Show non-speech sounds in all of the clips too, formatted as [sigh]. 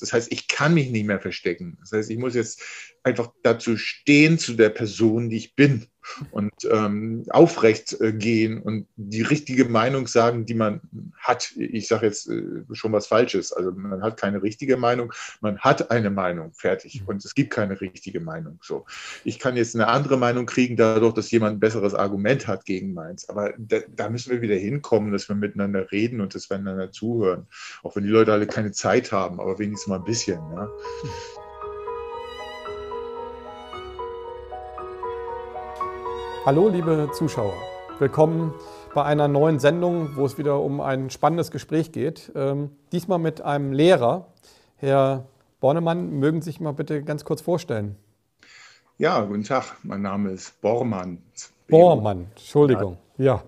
Das heißt, ich kann mich nicht mehr verstecken. Das heißt, ich muss jetzt einfach dazu stehen, zu der Person, die ich bin und ähm, aufrecht äh, gehen und die richtige Meinung sagen, die man hat. Ich sage jetzt äh, schon was Falsches. Also man hat keine richtige Meinung, man hat eine Meinung, fertig. Und es gibt keine richtige Meinung. So, ich kann jetzt eine andere Meinung kriegen, dadurch, dass jemand ein besseres Argument hat gegen meins. Aber da, da müssen wir wieder hinkommen, dass wir miteinander reden und dass wir einander zuhören. Auch wenn die Leute alle keine Zeit haben, aber wenigstens mal ein bisschen. Ja. Hallo, liebe Zuschauer. Willkommen bei einer neuen Sendung, wo es wieder um ein spannendes Gespräch geht. Ähm, diesmal mit einem Lehrer. Herr Bornemann, mögen Sie sich mal bitte ganz kurz vorstellen? Ja, guten Tag. Mein Name ist Bormann. Bormann, Entschuldigung. Ja.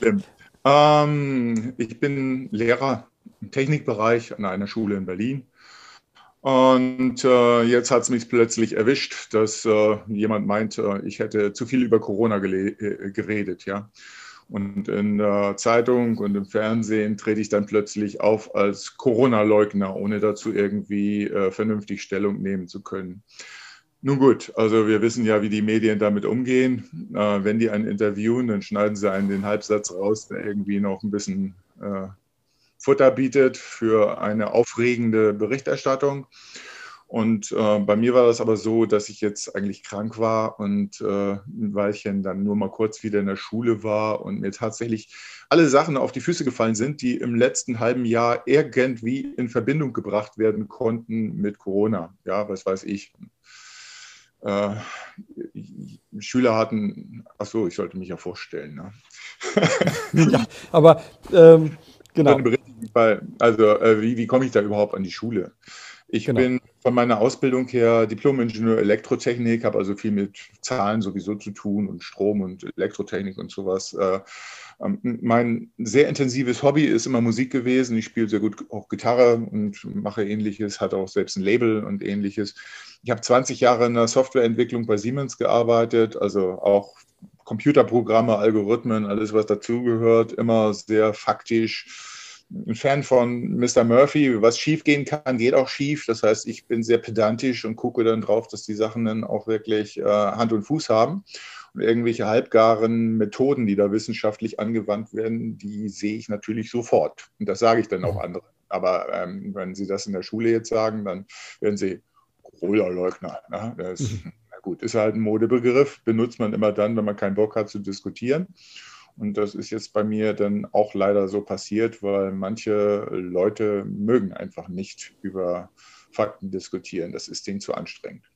ja. Ähm, ich bin Lehrer im Technikbereich an einer Schule in Berlin und äh, jetzt hat es mich plötzlich erwischt, dass äh, jemand meint, äh, ich hätte zu viel über Corona äh, geredet, ja. Und in der Zeitung und im Fernsehen trete ich dann plötzlich auf als Corona-Leugner, ohne dazu irgendwie äh, vernünftig Stellung nehmen zu können. Nun gut, also wir wissen ja, wie die Medien damit umgehen. Wenn die einen interviewen, dann schneiden sie einen den Halbsatz raus, der irgendwie noch ein bisschen Futter bietet für eine aufregende Berichterstattung. Und äh, bei mir war das aber so, dass ich jetzt eigentlich krank war und äh, ein Weilchen dann nur mal kurz wieder in der Schule war und mir tatsächlich alle Sachen auf die Füße gefallen sind, die im letzten halben Jahr irgendwie in Verbindung gebracht werden konnten mit Corona. Ja, was weiß ich. Äh, Schüler hatten, ach so, ich sollte mich ja vorstellen. Ne? [laughs] ja, aber ähm, Genau. Also äh, wie, wie komme ich da überhaupt an die Schule? Ich genau. bin von meiner Ausbildung her Diplom-Ingenieur Elektrotechnik, habe also viel mit Zahlen sowieso zu tun und Strom und Elektrotechnik und sowas. Äh, ähm, mein sehr intensives Hobby ist immer Musik gewesen. Ich spiele sehr gut auch Gitarre und mache ähnliches, hatte auch selbst ein Label und ähnliches. Ich habe 20 Jahre in der Softwareentwicklung bei Siemens gearbeitet, also auch Computerprogramme, Algorithmen, alles, was dazugehört, immer sehr faktisch. Ein Fan von Mr. Murphy, was schief gehen kann, geht auch schief. Das heißt, ich bin sehr pedantisch und gucke dann drauf, dass die Sachen dann auch wirklich äh, Hand und Fuß haben. Und irgendwelche halbgaren Methoden, die da wissenschaftlich angewandt werden, die sehe ich natürlich sofort. Und das sage ich dann auch anderen. Aber ähm, wenn Sie das in der Schule jetzt sagen, dann werden Sie Corona-Leugner. Ne? Das, mhm. Gut, ist halt ein Modebegriff, benutzt man immer dann, wenn man keinen Bock hat zu diskutieren. Und das ist jetzt bei mir dann auch leider so passiert, weil manche Leute mögen einfach nicht über Fakten diskutieren. Das ist denen zu anstrengend.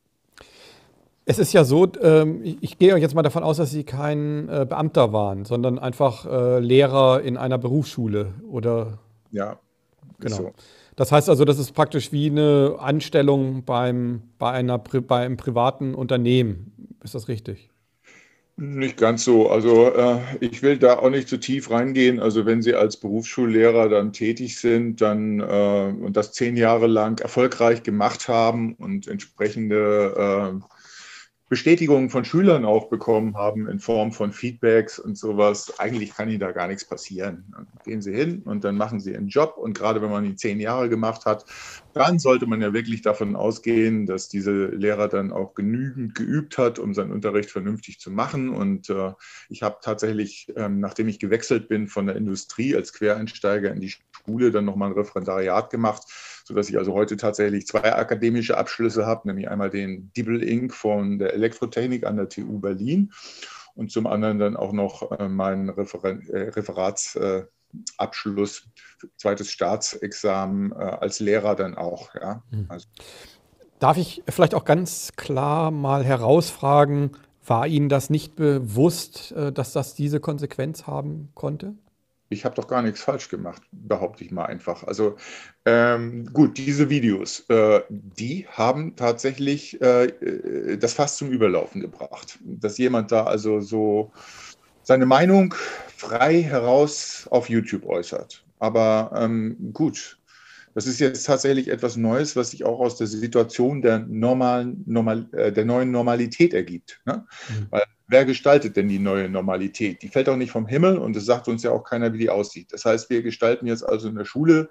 Es ist ja so, ähm, ich gehe jetzt mal davon aus, dass Sie kein äh, Beamter waren, sondern einfach äh, Lehrer in einer Berufsschule oder? Ja, genau. So. Das heißt also, das ist praktisch wie eine Anstellung beim, bei, einer, bei einem privaten Unternehmen. Ist das richtig? Nicht ganz so. Also äh, ich will da auch nicht zu tief reingehen. Also wenn Sie als Berufsschullehrer dann tätig sind, dann äh, und das zehn Jahre lang erfolgreich gemacht haben und entsprechende äh, Bestätigungen von Schülern auch bekommen haben in Form von Feedbacks und sowas. Eigentlich kann Ihnen da gar nichts passieren. Dann gehen Sie hin und dann machen Sie Ihren Job. Und gerade wenn man ihn zehn Jahre gemacht hat, dann sollte man ja wirklich davon ausgehen, dass diese Lehrer dann auch genügend geübt hat, um seinen Unterricht vernünftig zu machen. Und äh, ich habe tatsächlich, ähm, nachdem ich gewechselt bin von der Industrie als Quereinsteiger in die Schule, dann nochmal ein Referendariat gemacht sodass ich also heute tatsächlich zwei akademische Abschlüsse habe, nämlich einmal den Dibble Inc. von der Elektrotechnik an der TU Berlin und zum anderen dann auch noch äh, meinen Referen äh, Referatsabschluss, äh, zweites Staatsexamen äh, als Lehrer dann auch. Ja. Hm. Also. Darf ich vielleicht auch ganz klar mal herausfragen, war Ihnen das nicht bewusst, äh, dass das diese Konsequenz haben konnte? ich habe doch gar nichts falsch gemacht, behaupte ich mal einfach. Also ähm, gut, diese Videos, äh, die haben tatsächlich äh, äh, das fast zum Überlaufen gebracht. Dass jemand da also so seine Meinung frei heraus auf YouTube äußert. Aber ähm, gut, das ist jetzt tatsächlich etwas Neues, was sich auch aus der Situation der, normalen, normal, äh, der neuen Normalität ergibt. Ne? Mhm. Weil wer gestaltet denn die neue Normalität? Die fällt auch nicht vom Himmel und es sagt uns ja auch keiner, wie die aussieht. Das heißt, wir gestalten jetzt also in der Schule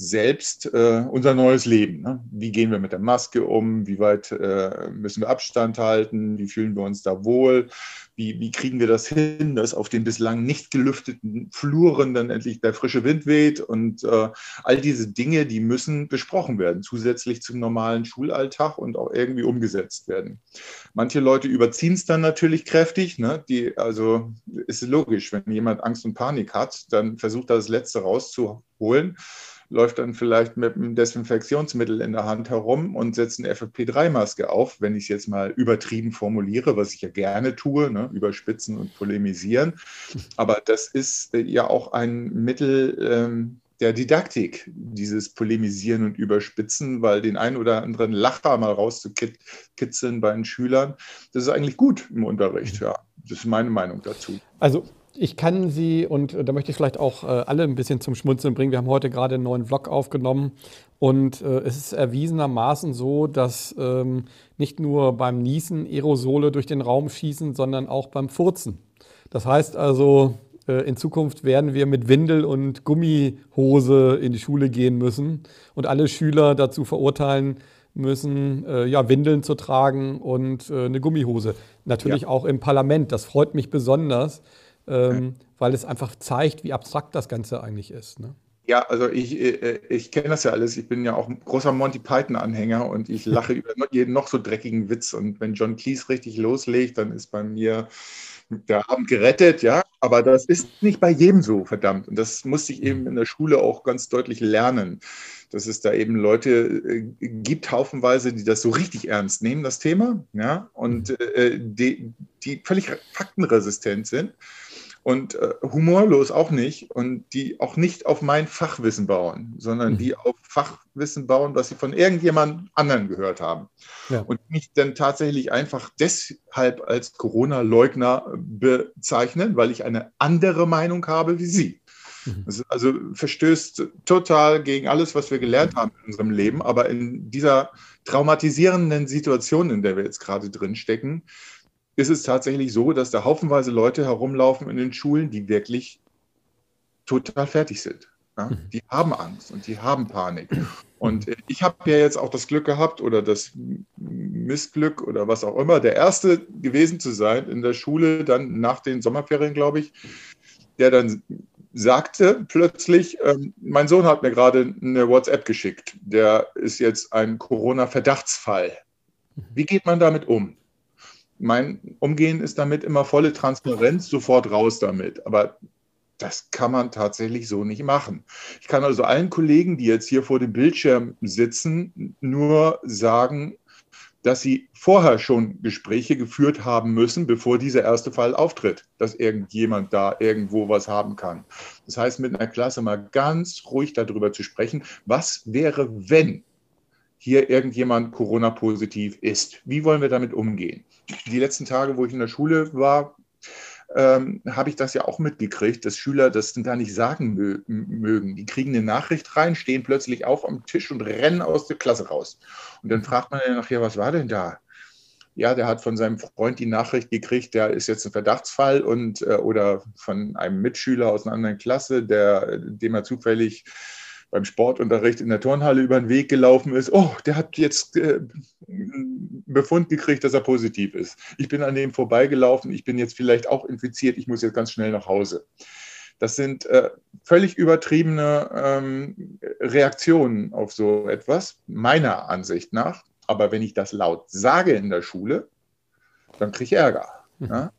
selbst äh, unser neues Leben. Ne? Wie gehen wir mit der Maske um? Wie weit äh, müssen wir Abstand halten? Wie fühlen wir uns da wohl? Wie, wie kriegen wir das hin, dass auf den bislang nicht gelüfteten Fluren dann endlich der frische Wind weht? Und äh, all diese Dinge, die müssen besprochen werden, zusätzlich zum normalen Schulalltag und auch irgendwie umgesetzt werden. Manche Leute überziehen es dann natürlich kräftig. Ne? Die, also ist logisch, wenn jemand Angst und Panik hat, dann versucht er das Letzte rauszuholen läuft dann vielleicht mit einem Desinfektionsmittel in der Hand herum und setzt eine FFP3-Maske auf, wenn ich es jetzt mal übertrieben formuliere, was ich ja gerne tue, ne, überspitzen und polemisieren. Aber das ist äh, ja auch ein Mittel ähm, der Didaktik, dieses Polemisieren und Überspitzen, weil den einen oder anderen Lacher mal rauszukitzeln bei den Schülern, das ist eigentlich gut im Unterricht. Ja, das ist meine Meinung dazu. Also ich kann Sie, und da möchte ich vielleicht auch äh, alle ein bisschen zum Schmunzeln bringen, wir haben heute gerade einen neuen Vlog aufgenommen und äh, es ist erwiesenermaßen so, dass ähm, nicht nur beim Niesen Aerosole durch den Raum schießen, sondern auch beim Furzen. Das heißt also, äh, in Zukunft werden wir mit Windel und Gummihose in die Schule gehen müssen und alle Schüler dazu verurteilen müssen, ja, Windeln zu tragen und eine Gummihose. Natürlich ja. auch im Parlament. Das freut mich besonders ähm, weil es einfach zeigt, wie abstrakt das Ganze eigentlich ist. Ne? Ja, also ich, äh, ich kenne das ja alles. Ich bin ja auch ein großer Monty Python-Anhänger und ich lache [laughs] über jeden noch so dreckigen Witz. Und wenn John Cleese richtig loslegt, dann ist bei mir der Abend gerettet, ja. Aber das ist nicht bei jedem so, verdammt. Und das musste ich eben in der Schule auch ganz deutlich lernen, dass es da eben Leute äh, gibt, haufenweise, die das so richtig ernst nehmen, das Thema, ja, und äh, die, die völlig faktenresistent sind und äh, humorlos auch nicht und die auch nicht auf mein Fachwissen bauen, sondern die mhm. auf Fachwissen bauen, was sie von irgendjemand anderen gehört haben. Ja. Und mich dann tatsächlich einfach deshalb als Corona-Leugner bezeichnen, weil ich eine andere Meinung habe wie sie. Mhm. Das also verstößt total gegen alles, was wir gelernt haben in unserem Leben. Aber in dieser traumatisierenden Situation, in der wir jetzt gerade drin stecken, ist es tatsächlich so, dass da haufenweise Leute herumlaufen in den Schulen, die wirklich total fertig sind. Ja? Mhm. Die haben Angst und die haben Panik. Und ich habe ja jetzt auch das Glück gehabt oder das Missglück oder was auch immer, der Erste gewesen zu sein in der Schule, dann nach den Sommerferien, glaube ich, der dann sagte plötzlich, ähm, mein Sohn hat mir gerade eine WhatsApp geschickt, der ist jetzt ein Corona-Verdachtsfall. Wie geht man damit um? Mein Umgehen ist damit immer volle Transparenz, sofort raus damit. Aber das kann man tatsächlich so nicht machen. Ich kann also allen Kollegen, die jetzt hier vor dem Bildschirm sitzen, nur sagen, dass sie vorher schon Gespräche geführt haben müssen, bevor dieser erste Fall auftritt, dass irgendjemand da irgendwo was haben kann. Das heißt, mit einer Klasse mal ganz ruhig darüber zu sprechen, was wäre, wenn hier irgendjemand Corona-positiv ist. Wie wollen wir damit umgehen? Die letzten Tage, wo ich in der Schule war, ähm, habe ich das ja auch mitgekriegt, dass Schüler das gar nicht sagen mö mögen. Die kriegen eine Nachricht rein, stehen plötzlich auf am Tisch und rennen aus der Klasse raus. Und dann fragt man ja nachher, was war denn da? Ja, der hat von seinem Freund die Nachricht gekriegt, der ist jetzt ein Verdachtsfall und äh, oder von einem Mitschüler aus einer anderen Klasse, der, dem er zufällig beim Sportunterricht in der Turnhalle über den Weg gelaufen ist, oh, der hat jetzt äh, Befund gekriegt, dass er positiv ist. Ich bin an dem vorbeigelaufen, ich bin jetzt vielleicht auch infiziert, ich muss jetzt ganz schnell nach Hause. Das sind äh, völlig übertriebene ähm, Reaktionen auf so etwas, meiner Ansicht nach. Aber wenn ich das laut sage in der Schule, dann kriege ich Ärger. Mhm. Ja?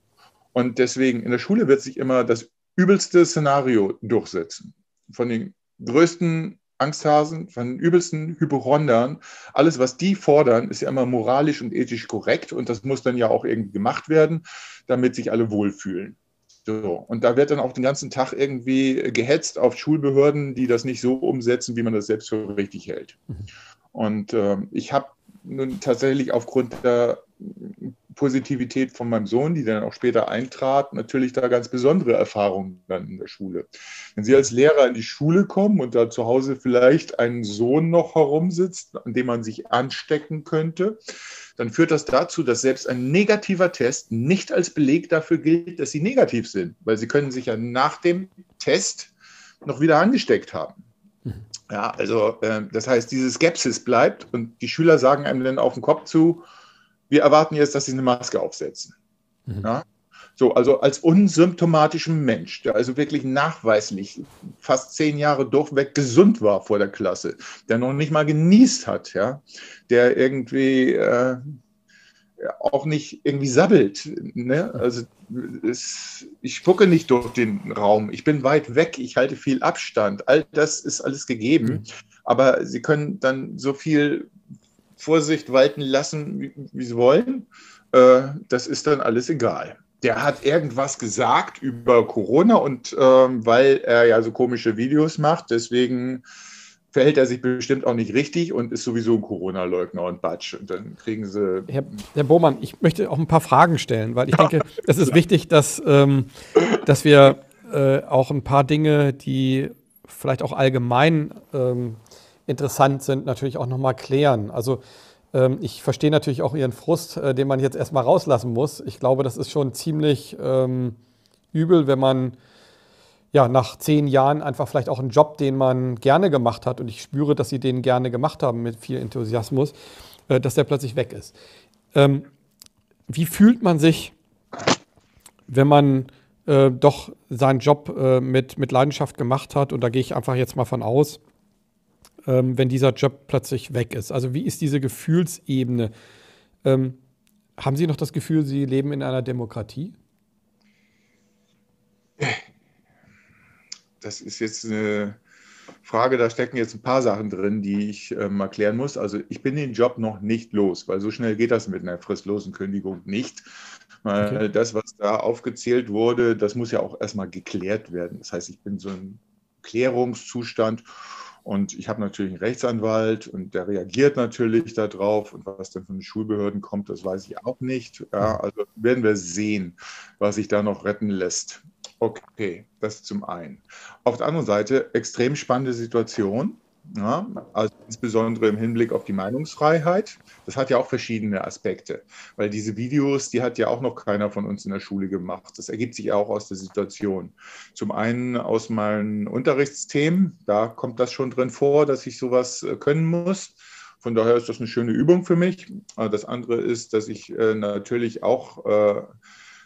Und deswegen, in der Schule wird sich immer das übelste Szenario durchsetzen. Von den größten Angsthasen, von den übelsten Hypochondern. Alles, was die fordern, ist ja immer moralisch und ethisch korrekt und das muss dann ja auch irgendwie gemacht werden, damit sich alle wohlfühlen. So. Und da wird dann auch den ganzen Tag irgendwie gehetzt auf Schulbehörden, die das nicht so umsetzen, wie man das selbst für richtig hält. Mhm. Und äh, ich habe nun tatsächlich aufgrund der Positivität von meinem Sohn, die dann auch später eintrat, natürlich da ganz besondere Erfahrungen dann in der Schule. Wenn Sie als Lehrer in die Schule kommen und da zu Hause vielleicht ein Sohn noch herumsitzt, an dem man sich anstecken könnte, dann führt das dazu, dass selbst ein negativer Test nicht als Beleg dafür gilt, dass Sie negativ sind, weil Sie können sich ja nach dem Test noch wieder angesteckt haben. Ja, also äh, das heißt, diese Skepsis bleibt und die Schüler sagen einem dann auf den Kopf zu, wir erwarten jetzt, dass sie eine Maske aufsetzen. Mhm. Ja? So, also als unsymptomatischen Mensch, der also wirklich nachweislich fast zehn Jahre durchweg gesund war vor der Klasse, der noch nicht mal genießt hat, ja, der irgendwie äh, auch nicht irgendwie sabbelt. Ne? Also es, ich spucke nicht durch den Raum, ich bin weit weg, ich halte viel Abstand. All das ist alles gegeben, mhm. aber sie können dann so viel Vorsicht walten lassen, wie, wie sie wollen. Äh, das ist dann alles egal. Der hat irgendwas gesagt über Corona und ähm, weil er ja so komische Videos macht, deswegen verhält er sich bestimmt auch nicht richtig und ist sowieso ein Corona-Leugner und Batsch. Und dann kriegen sie. Herr, Herr Bohmann, ich möchte auch ein paar Fragen stellen, weil ich denke, [laughs] es ist wichtig, dass, ähm, dass wir äh, auch ein paar Dinge, die vielleicht auch allgemein ähm, interessant sind, natürlich auch nochmal klären. Also ähm, ich verstehe natürlich auch Ihren Frust, äh, den man jetzt erstmal rauslassen muss. Ich glaube, das ist schon ziemlich ähm, übel, wenn man ja, nach zehn Jahren einfach vielleicht auch einen Job, den man gerne gemacht hat, und ich spüre, dass Sie den gerne gemacht haben mit viel Enthusiasmus, äh, dass der plötzlich weg ist. Ähm, wie fühlt man sich, wenn man äh, doch seinen Job äh, mit, mit Leidenschaft gemacht hat? Und da gehe ich einfach jetzt mal von aus, ähm, wenn dieser Job plötzlich weg ist. Also wie ist diese Gefühlsebene? Ähm, haben Sie noch das Gefühl, Sie leben in einer Demokratie? das ist jetzt eine Frage, da stecken jetzt ein paar Sachen drin, die ich ähm, erklären muss. Also ich bin den Job noch nicht los, weil so schnell geht das mit einer fristlosen Kündigung nicht. Okay. das, was da aufgezählt wurde, das muss ja auch erstmal geklärt werden. Das heißt, ich bin so ein Klärungszustand und ich habe natürlich einen Rechtsanwalt und der reagiert natürlich darauf. Und was dann von den Schulbehörden kommt, das weiß ich auch nicht. Ja, also werden wir sehen, was sich da noch retten lässt. Okay, das zum einen. Auf der anderen Seite extrem spannende Situation. Ja, also insbesondere im Hinblick auf die Meinungsfreiheit. Das hat ja auch verschiedene Aspekte, weil diese Videos, die hat ja auch noch keiner von uns in der Schule gemacht. Das ergibt sich auch aus der Situation. Zum einen aus meinen Unterrichtsthemen, da kommt das schon drin vor, dass ich sowas äh, können muss. Von daher ist das eine schöne Übung für mich. Das andere ist, dass ich äh, natürlich auch äh,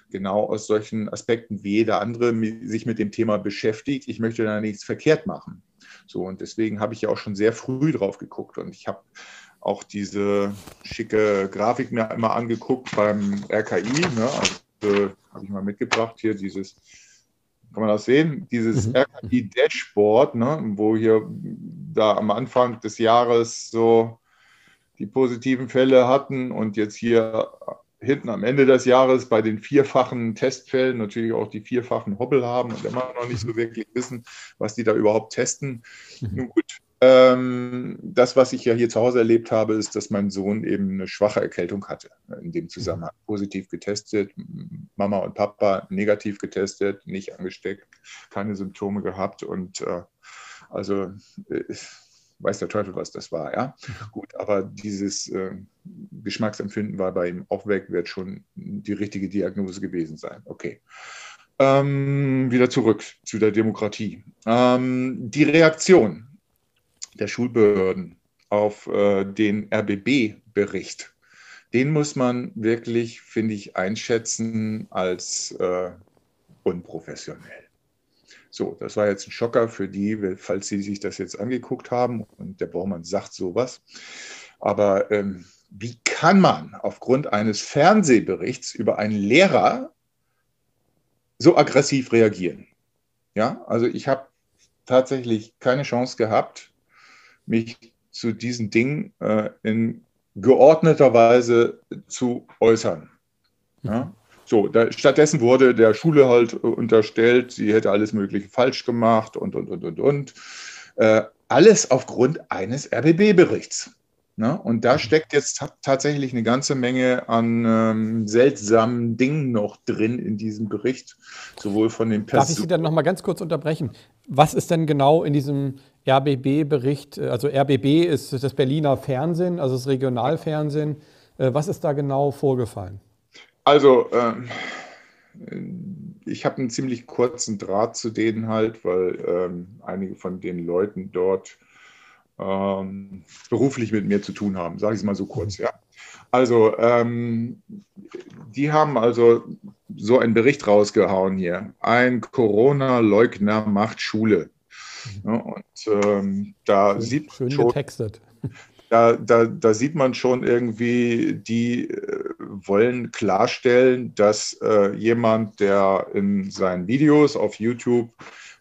genau aus solchen Aspekten wie jeder andere sich mit dem Thema beschäftigt. Ich möchte da nichts verkehrt machen. So, und deswegen habe ich ja auch schon sehr früh drauf geguckt. Und ich habe auch diese schicke Grafik mir immer angeguckt beim RKI. Ne? Also, habe ich mal mitgebracht hier, dieses, kann man das sehen? Dieses mhm. RKI-Dashboard, ne? wo hier da am Anfang des Jahres so die positiven Fälle hatten und jetzt hier hinten am Ende des Jahres bei den vierfachen Testfällen natürlich auch die vierfachen Hoppel haben und immer noch nicht so wirklich wissen, was die da überhaupt testen. Mhm. Nun gut, ähm, das, was ich ja hier zu Hause erlebt habe, ist, dass mein Sohn eben eine schwache Erkältung hatte. In dem Zusammenhang positiv getestet, Mama und Papa negativ getestet, nicht angesteckt, keine Symptome gehabt und äh, also äh, weiß der Teufel, was das war. Ja, gut, aber dieses äh, Geschmacksempfinden war bei ihm auch weg, wird schon die richtige Diagnose gewesen sein. Okay. Ähm, wieder zurück zu der Demokratie. Ähm, die Reaktion der Schulbehörden auf äh, den RBB-Bericht, den muss man wirklich, finde ich, einschätzen als äh, unprofessionell. So, das war jetzt ein Schocker für die, falls Sie sich das jetzt angeguckt haben und der Baumann sagt sowas. Aber ähm, wie kann man aufgrund eines Fernsehberichts über einen Lehrer so aggressiv reagieren? Ja, also ich habe tatsächlich keine Chance gehabt, mich zu diesen Dingen äh, in geordneter Weise zu äußern. Ja? So, da, stattdessen wurde der Schule halt unterstellt, sie hätte alles Mögliche falsch gemacht und, und, und, und, und. Äh, alles aufgrund eines RBB-Berichts. Ne? Und da steckt jetzt tatsächlich eine ganze Menge an ähm, seltsamen Dingen noch drin in diesem Bericht, sowohl von den Personen. Darf ich Sie dann noch mal ganz kurz unterbrechen? Was ist denn genau in diesem RBB-Bericht? Also RBB ist das Berliner Fernsehen, also das Regionalfernsehen. Äh, was ist da genau vorgefallen? Also, ähm, ich habe einen ziemlich kurzen Draht zu denen halt, weil ähm, einige von den Leuten dort ähm, beruflich mit mir zu tun haben, sage ich es mal so kurz. Ja. Also, ähm, die haben also so einen Bericht rausgehauen hier. Ein Corona-Leugner macht Schule. Ja, und ähm, da schön, sieht schön schon, getextet. Da, da, da, sieht man schon irgendwie, die äh, wollen klarstellen, dass äh, jemand, der in seinen Videos auf YouTube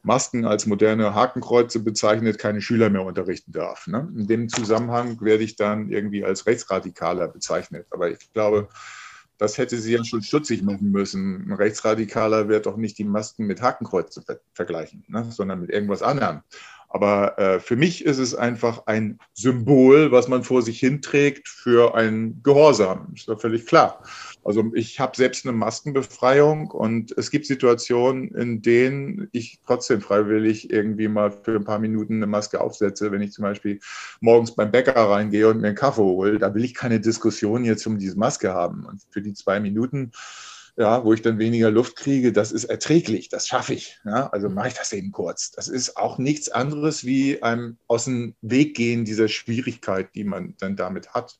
Masken als moderne Hakenkreuze bezeichnet, keine Schüler mehr unterrichten darf. Ne? In dem Zusammenhang werde ich dann irgendwie als Rechtsradikaler bezeichnet. Aber ich glaube, das hätte sie ja schon stutzig machen müssen. Ein Rechtsradikaler wird doch nicht die Masken mit Hakenkreuzen ver vergleichen, ne? sondern mit irgendwas anderem. Aber äh, für mich ist es einfach ein Symbol, was man vor sich hinträgt für ein Gehorsam. Ist doch völlig klar. Also ich habe selbst eine Maskenbefreiung und es gibt Situationen, in denen ich trotzdem freiwillig irgendwie mal für ein paar Minuten eine Maske aufsetze. Wenn ich zum Beispiel morgens beim Bäcker reingehe und mir einen Kaffee hole, da will ich keine Diskussion jetzt um diese Maske haben. Und für die zwei Minuten ja, wo ich dann weniger Luft kriege, das ist erträglich, das schaffe ich. Ja, also mache ich das eben kurz. Das ist auch nichts anderes wie einem aus dem Weg gehen dieser Schwierigkeit, die man dann damit hat.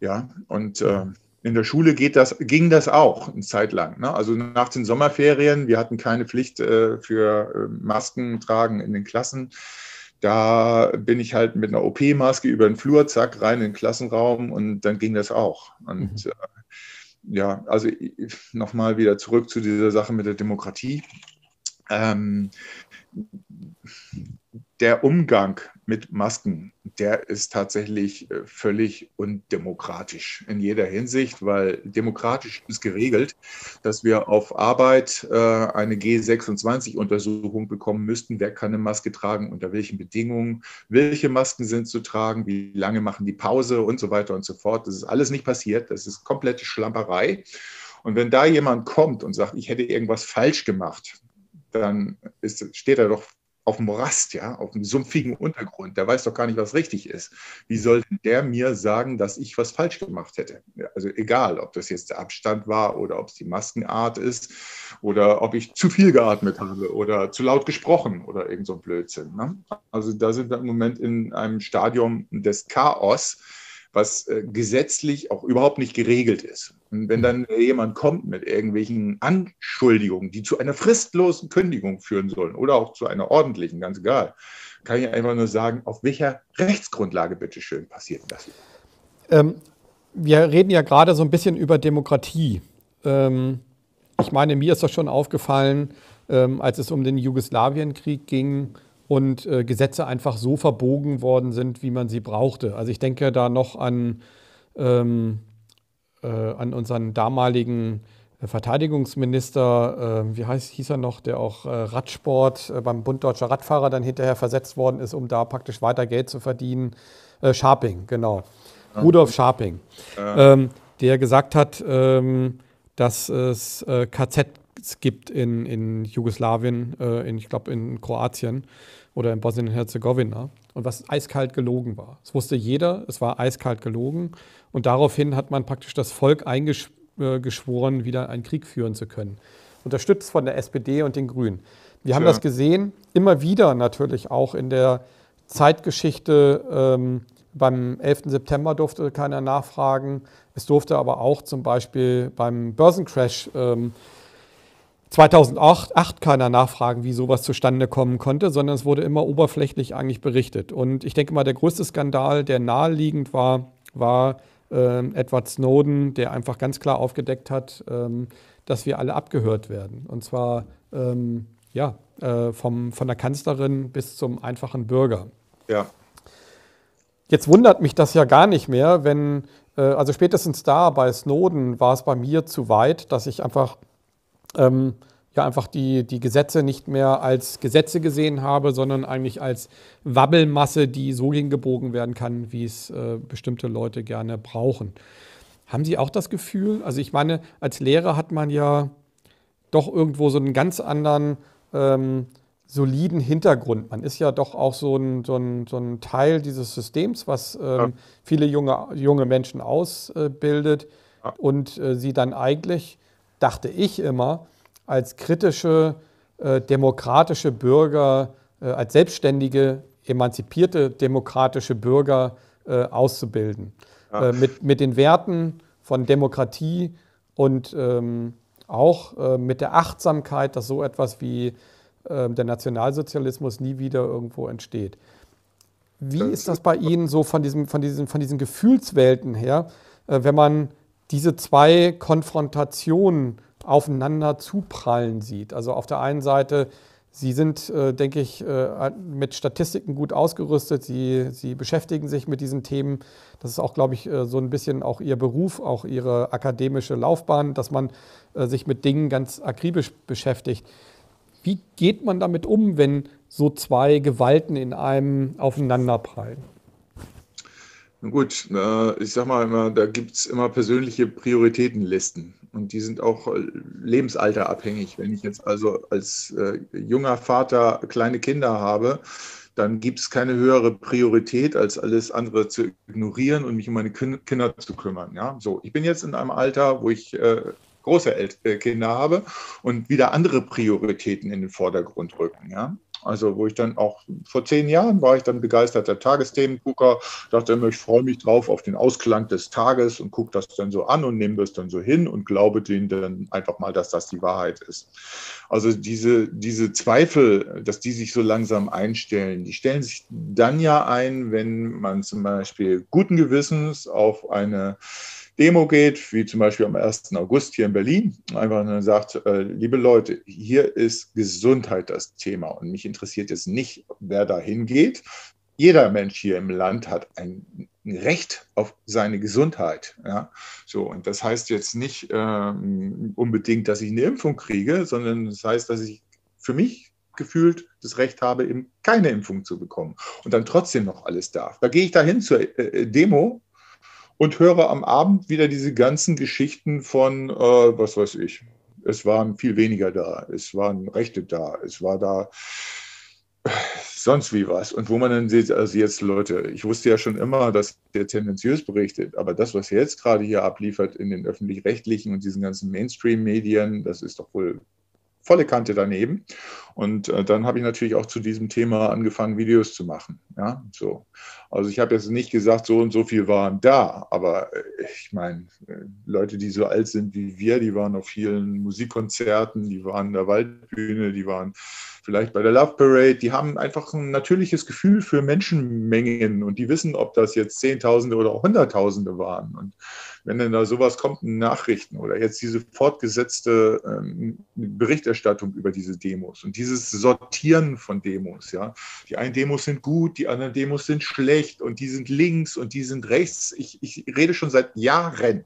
Ja, und äh, in der Schule geht das, ging das auch eine Zeit lang. Ne? Also nach den Sommerferien, wir hatten keine Pflicht äh, für äh, Masken tragen in den Klassen. Da bin ich halt mit einer OP-Maske über den Flur, zack, rein in den Klassenraum und dann ging das auch. Und mhm. Ja, also nochmal wieder zurück zu dieser Sache mit der Demokratie. Ähm, der Umgang mit Masken, der ist tatsächlich äh, völlig undemokratisch in jeder Hinsicht, weil demokratisch ist geregelt, dass wir auf Arbeit äh, eine G26-Untersuchung bekommen müssten. Wer kann eine Maske tragen, unter welchen Bedingungen, welche Masken sind zu tragen, wie lange machen die Pause und so weiter und so fort. Das ist alles nicht passiert. Das ist komplette Schlamperei. Und wenn da jemand kommt und sagt, ich hätte irgendwas falsch gemacht, dann ist, steht er doch auf dem Rast, ja, auf dem sumpfigen Untergrund. Der weiß doch gar nicht, was richtig ist. Wie soll der mir sagen, dass ich was falsch gemacht hätte? Also egal, ob das jetzt der Abstand war oder ob es die Maskenart ist oder ob ich zu viel geatmet habe oder zu laut gesprochen oder irgend so ein Blödsinn. Ne? Also da sind wir im Moment in einem Stadium des Chaos was äh, gesetzlich auch überhaupt nicht geregelt ist. Und wenn dann jemand kommt mit irgendwelchen Anschuldigungen, die zu einer fristlosen Kündigung führen sollen oder auch zu einer ordentlichen, ganz egal, kann ich einfach nur sagen, auf welcher Rechtsgrundlage bitteschön passiert das? Ähm, wir reden ja gerade so ein bisschen über Demokratie. Ähm, ich meine, mir ist das schon aufgefallen, ähm, als es um den Jugoslawienkrieg ging, und äh, Gesetze einfach so verbogen worden sind, wie man sie brauchte. Also ich denke da noch an, ähm, äh, an unseren damaligen äh, Verteidigungsminister, äh, wie heißt, hieß er noch, der auch äh, Radsport äh, beim Bund Deutscher Radfahrer dann hinterher versetzt worden ist, um da praktisch weiter Geld zu verdienen. Scharping, genau. Ja. Rudolf Scharping, ja. ähm, der gesagt hat, ähm, dass es KZ gibt in, in Jugoslawien, äh, in, ich glaube in Kroatien oder in Bosnien-Herzegowina und was eiskalt gelogen war. Es wusste jeder, es war eiskalt gelogen und daraufhin hat man praktisch das Volk eingeschworen, äh, wieder einen Krieg führen zu können. Unterstützt von der SPD und den Grünen. Wir haben das gesehen, immer wieder natürlich auch in der Zeitgeschichte. Ähm, beim 11. September durfte keiner nachfragen. Es durfte aber auch zum Beispiel beim Börsencrash ähm, 2008 keiner nachfragen, wie sowas zustande kommen konnte, sondern es wurde immer oberflächlich eigentlich berichtet. Und ich denke mal, der größte Skandal, der naheliegend war, war äh, Edward Snowden, der einfach ganz klar aufgedeckt hat, ähm, dass wir alle abgehört werden. Und zwar ähm, ja, äh, vom, von der Kanzlerin bis zum einfachen Bürger. Ja. Jetzt wundert mich das ja gar nicht mehr, wenn, äh, also spätestens da bei Snowden war es bei mir zu weit, dass ich einfach ähm, ja einfach die, die Gesetze nicht mehr als Gesetze gesehen habe, sondern eigentlich als Wabbelmasse, die so hingebogen werden kann, wie es äh, bestimmte Leute gerne brauchen. Haben Sie auch das Gefühl? Also ich meine, als Lehrer hat man ja doch irgendwo so einen ganz anderen ähm, soliden Hintergrund. Man ist ja doch auch so ein, so ein, so ein Teil dieses Systems, was ähm, ja. viele junge, junge Menschen ausbildet ja. und äh, sie dann eigentlich dachte ich immer, als kritische, äh, demokratische Bürger, äh, als Selbstständige emanzipierte demokratische Bürger äh, auszubilden. Ja. Äh, mit, mit den Werten von Demokratie und ähm, auch äh, mit der Achtsamkeit, dass so etwas wie ähm, der Nationalsozialismus nie wieder irgendwo entsteht. Wie ist das bei Ihnen so von, diesem, von, diesen, von diesen Gefühlswelten her, äh, wenn man diese zwei Konfrontationen aufeinander zuprallen sieht? Also auf der einen Seite Sie sind, äh, denke ich, äh, mit Statistiken gut ausgerüstet. Sie, Sie beschäftigen sich mit diesen Themen. Das ist auch, glaube ich, äh, so ein bisschen auch Ihr Beruf, auch Ihre akademische Laufbahn, dass man sich mit Dingen ganz akribisch beschäftigt. Wie geht man damit um, wenn so zwei Gewalten in einem aufeinanderprallen? Gut, ich sag mal immer, da gibt es immer persönliche Prioritätenlisten und die sind auch äh, lebensalterabhängig. Wenn ich jetzt also als äh, junger Vater kleine Kinder habe, dann gibt es keine höhere Priorität, als alles andere zu ignorieren und mich um meine Kinder zu kümmern. Ja? So, ich bin jetzt in einem Alter, wo ich äh, große Kinder habe und wieder andere Prioritäten in den Vordergrund rücken. Ja? Also wo ich dann auch vor zehn Jahren war ich dann begeisterter Tagesthemengucker, dachte immer, ich freue mich drauf auf den Ausklang des Tages und gucke das dann so an und nehme das dann so hin und glaube denen dann einfach mal, dass das die Wahrheit ist. Also diese, diese Zweifel, dass die sich so langsam einstellen, die stellen sich dann ja ein, wenn man zum Beispiel guten Gewissens auf eine Demo geht, wie zum Beispiel am 1. August hier in Berlin, einfach nur sagt, äh, liebe Leute, hier ist Gesundheit das Thema und mich interessiert jetzt nicht, wer da hingeht. Jeder Mensch hier im Land hat ein Recht auf seine Gesundheit. Ja? So, und das heißt jetzt nicht ähm, unbedingt, dass ich eine Impfung kriege, sondern das heißt, dass ich für mich gefühlt das Recht habe, eben keine Impfung zu bekommen und dann trotzdem noch alles darf. Da gehe ich dahin zur äh, Demo und höre am Abend wieder diese ganzen Geschichten von, äh, was weiß ich, es waren viel weniger da, es waren Rechte da, es war da sonst wie was. Und wo man dann sieht, also jetzt Leute, ich wusste ja schon immer, dass der tendenziös berichtet, aber das, was er jetzt gerade hier abliefert in den öffentlich-rechtlichen und diesen ganzen Mainstream-Medien, das ist doch wohl volle Kante daneben. Und äh, dann habe ich natürlich auch zu diesem Thema angefangen, Videos zu machen. Ja, so. Also ich habe jetzt nicht gesagt, so und so viel waren da, aber äh, ich meine, äh, Leute, die so alt sind wie wir, die waren auf vielen Musikkonzerten, die waren in der Waldbühne, die waren vielleicht bei der Love Parade, die haben einfach ein natürliches Gefühl für Menschenmengen und die wissen, ob das jetzt Zehntausende oder auch Hunderttausende waren. Und wenn dann da sowas kommt, Nachrichten oder jetzt diese fortgesetzte ähm, Berichterstattung über diese Demos und dieses Sortieren von Demos, ja. Die einen Demos sind gut, die anderen Demos sind schlecht und die sind links und die sind rechts. Ich, ich rede schon seit Jahren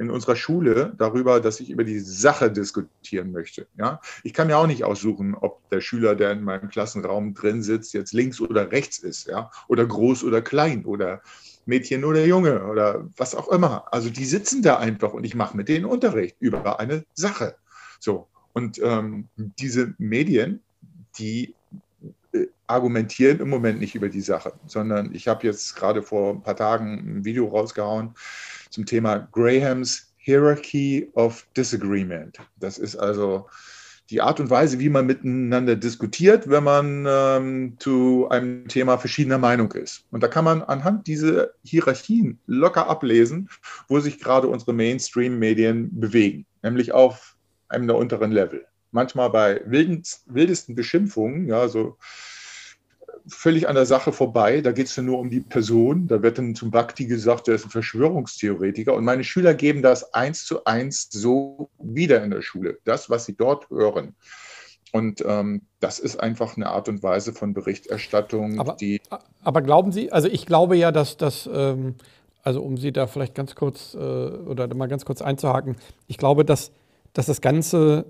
in unserer Schule darüber, dass ich über die Sache diskutieren möchte. Ja? Ich kann mir auch nicht aussuchen, ob der Schüler, der in meinem Klassenraum drin sitzt, jetzt links oder rechts ist, ja? oder groß oder klein oder Mädchen oder Junge oder was auch immer. Also die sitzen da einfach und ich mache mit denen Unterricht über eine Sache. So. Und ähm, diese Medien, die äh, argumentieren im Moment nicht über die Sache, sondern ich habe jetzt gerade vor ein paar Tagen ein Video rausgehauen, zum Thema Grahams Hierarchy of Disagreement. Das ist also die Art und Weise, wie man miteinander diskutiert, wenn man ähm, zu einem Thema verschiedener Meinung ist. Und da kann man anhand dieser Hierarchien locker ablesen, wo sich gerade unsere Mainstream-Medien bewegen, nämlich auf einem der unteren Level. Manchmal bei wildesten Beschimpfungen, ja, so völlig an der Sache vorbei. Da geht es ja nur um die Person. Da wird dann zum Bhakti gesagt, der ist ein Verschwörungstheoretiker. Und meine Schüler geben das eins zu eins so wieder in der Schule. Das, was sie dort hören. Und ähm, das ist einfach eine Art und Weise von Berichterstattung, aber, die. Aber glauben Sie, also ich glaube ja, dass das, ähm, also um Sie da vielleicht ganz kurz äh, oder mal ganz kurz einzuhaken, ich glaube, dass, dass das Ganze,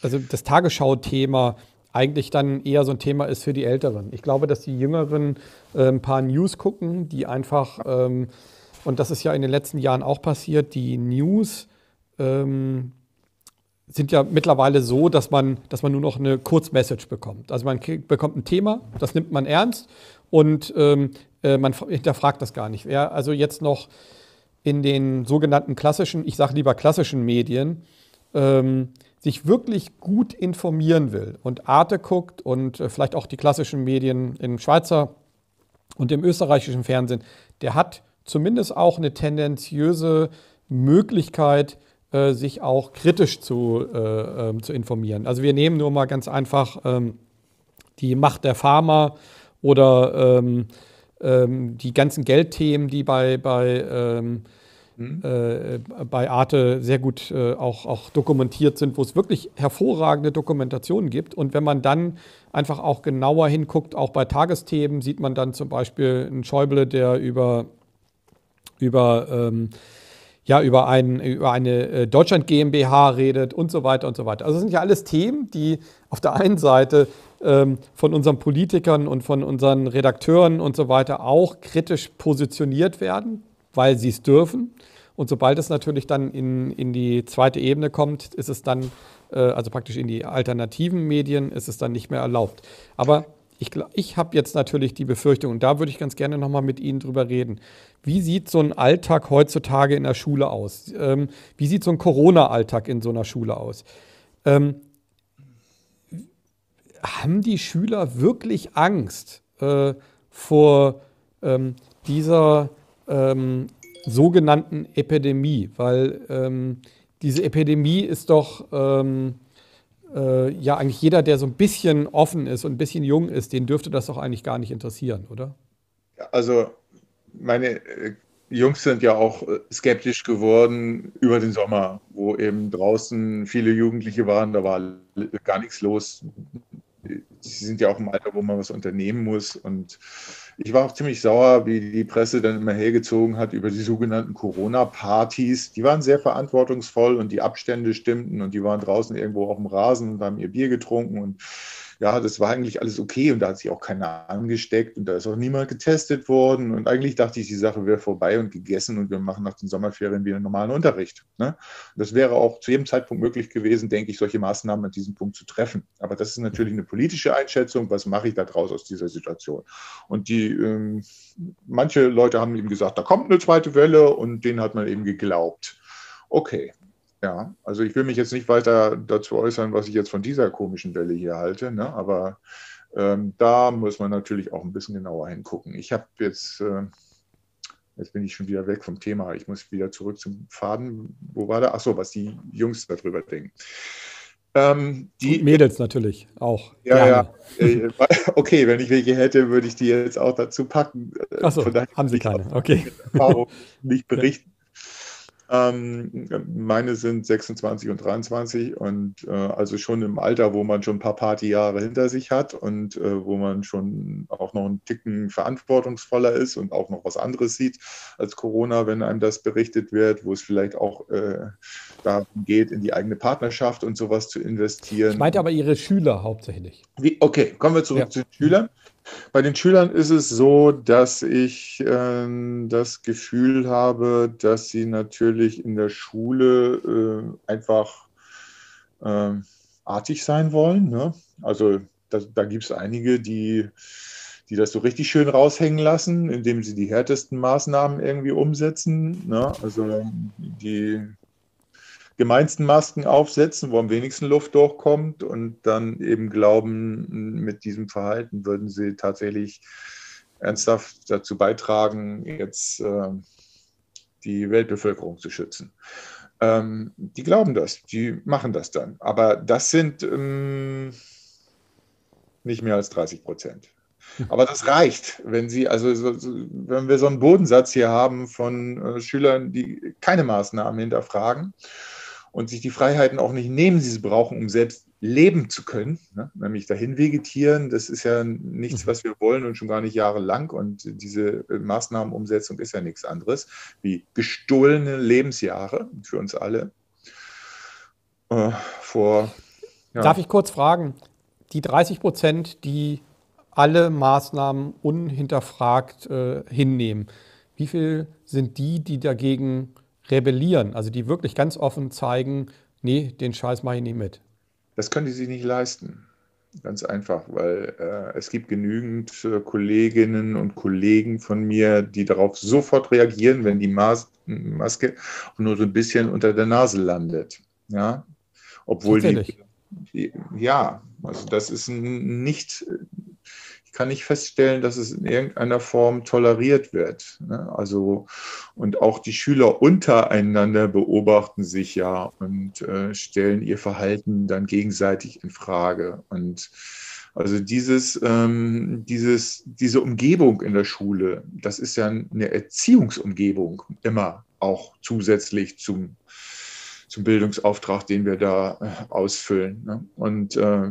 also das Tagesschau-Thema, eigentlich dann eher so ein Thema ist für die Älteren. Ich glaube, dass die Jüngeren äh, ein paar News gucken, die einfach, ähm, und das ist ja in den letzten Jahren auch passiert, die News ähm, sind ja mittlerweile so, dass man, dass man nur noch eine Kurzmessage bekommt. Also man bekommt ein Thema, das nimmt man ernst und ähm, äh, man hinterfragt das gar nicht. Wer also jetzt noch in den sogenannten klassischen, ich sage lieber klassischen Medien, ähm, sich wirklich gut informieren will und Arte guckt und äh, vielleicht auch die klassischen Medien im Schweizer und im österreichischen Fernsehen, der hat zumindest auch eine tendenziöse Möglichkeit, äh, sich auch kritisch zu, äh, ähm, zu informieren. Also wir nehmen nur mal ganz einfach ähm, die Macht der Pharma oder ähm, ähm die ganzen Geldthemen, die bei, bei ähm, Mhm. Äh, bei Arte sehr gut äh, auch, auch dokumentiert sind, wo es wirklich hervorragende Dokumentationen gibt. Und wenn man dann einfach auch genauer hinguckt, auch bei Tagesthemen, sieht man dann zum Beispiel einen Schäuble, der über, über ähm, ja, über, ein, über eine äh, Deutschland GmbH redet und so weiter und so weiter. Also das sind ja alles Themen, die auf der einen Seite ähm, von unseren Politikern und von unseren Redakteuren und so weiter auch kritisch positioniert werden weil sie es dürfen. Und sobald es natürlich dann in, in die zweite Ebene kommt, ist es dann, äh, also praktisch in die alternativen Medien, ist es dann nicht mehr erlaubt. Aber ich, ich habe jetzt natürlich die Befürchtung, und da würde ich ganz gerne nochmal mit Ihnen drüber reden. Wie sieht so ein Alltag heutzutage in der Schule aus? Ähm, wie sieht so ein Corona-Alltag in so einer Schule aus? Ähm, haben die Schüler wirklich Angst äh, vor ähm, dieser ähm, sogenannten Epidemie, weil ähm, diese Epidemie ist doch ähm, äh, ja eigentlich jeder, der so ein bisschen offen ist und ein bisschen jung ist, den dürfte das doch eigentlich gar nicht interessieren, oder? Also meine äh, Jungs sind ja auch äh, skeptisch geworden über den Sommer, wo eben draußen viele Jugendliche waren, da war gar nichts los. Sie sind ja auch im Alter, wo man was unternehmen muss und ich war auch ziemlich sauer, wie die Presse dann immer hergezogen hat über die sogenannten Corona-Partys. Die waren sehr verantwortungsvoll und die Abstände stimmten und die waren draußen irgendwo auf dem Rasen und haben ihr Bier getrunken und ja, das war eigentlich alles okay und da hat sich auch keiner angesteckt und da ist auch niemand getestet worden. Und eigentlich dachte ich, die Sache wäre vorbei und gegessen und wir machen nach den Sommerferien wieder normalen Unterricht. Ne? Das wäre auch zu jedem Zeitpunkt möglich gewesen, denke ich, solche Maßnahmen an diesem Punkt zu treffen. Aber das ist natürlich eine politische Einschätzung. Was mache ich da draus aus dieser Situation? Und die, ähm, manche Leute haben eben gesagt, da kommt eine zweite Welle und denen hat man eben geglaubt. Okay, ja, also ich will mich jetzt nicht weiter dazu äußern, was ich jetzt von dieser komischen Welle hier halte, ne? aber ähm, da muss man natürlich auch ein bisschen genauer hingucken. Ich habe jetzt, äh, jetzt bin ich schon wieder weg vom Thema, ich muss wieder zurück zum Faden. Wo war der? Achso, was die Jungs darüber denken. Ähm, die Und Mädels natürlich auch. Ja, ja. Äh, [laughs] okay, wenn ich welche hätte, würde ich die jetzt auch dazu packen. Achso, haben Sie keine. Okay. Erfahrung nicht [laughs] berichten. Ähm, meine sind 26 und 23 und äh, also schon im Alter, wo man schon ein paar Partyjahre hinter sich hat und äh, wo man schon auch noch einen Ticken verantwortungsvoller ist und auch noch was anderes sieht als Corona, wenn einem das berichtet wird, wo es vielleicht auch äh, darum geht, in die eigene Partnerschaft und sowas zu investieren. Ich meinte aber Ihre Schüler hauptsächlich. Wie, okay, kommen wir zurück ja. zu den Schülern. Bei den Schülern ist es so, dass ich äh, das Gefühl habe, dass sie natürlich in der Schule äh, einfach äh, artig sein wollen. Ne? Also da, da gibt es einige, die, die das so richtig schön raushängen lassen, indem sie die härtesten Maßnahmen irgendwie umsetzen. Ne? Also die gemeinsten Masken aufsetzen, wo am wenigsten Luft durchkommt und dann eben glauben, mit diesem Verhalten würden sie tatsächlich ernsthaft dazu beitragen, jetzt äh, die Weltbevölkerung zu schützen. Ähm, die glauben das, die machen das dann. Aber das sind ähm, nicht mehr als 30 Prozent. Aber das reicht, wenn Sie, also so, wenn wir so einen Bodensatz hier haben von äh, Schülern, die keine Maßnahmen hinterfragen und sich die Freiheiten auch nicht nehmen, die sie brauchen, um selbst leben zu können, ne? nämlich dahin vegetieren. Das ist ja nichts, mhm. was wir wollen und schon gar nicht jahrelang. Und diese äh, Maßnahmenumsetzung ist ja nichts anderes wie gestohlene Lebensjahre für uns alle. Äh, vor, ja. Darf ich kurz fragen, die 30 Prozent, die alle Maßnahmen unhinterfragt äh, hinnehmen, wie viel sind die, die dagegen rebellieren, also die wirklich ganz offen zeigen, nee, den Scheiß mache ich nicht mit? Das können die sich nicht leisten. Ganz einfach, weil äh, es gibt genügend äh, Kolleginnen und Kollegen von mir, die darauf sofort reagieren, wenn die Mas Maske nur so ein bisschen unter der Nase landet. Ja? Obwohl die, ja, also das ist nicht, ich kann nicht feststellen, dass es in irgendeiner Form toleriert wird. Ne? Also, und auch die Schüler untereinander beobachten sich ja und äh, stellen ihr Verhalten dann gegenseitig in Frage. Und also dieses, ähm, dieses, diese Umgebung in der Schule, das ist ja eine Erziehungsumgebung immer auch zusätzlich zum, zum Bildungsauftrag, den wir da äh, ausfüllen. Ne? Und äh,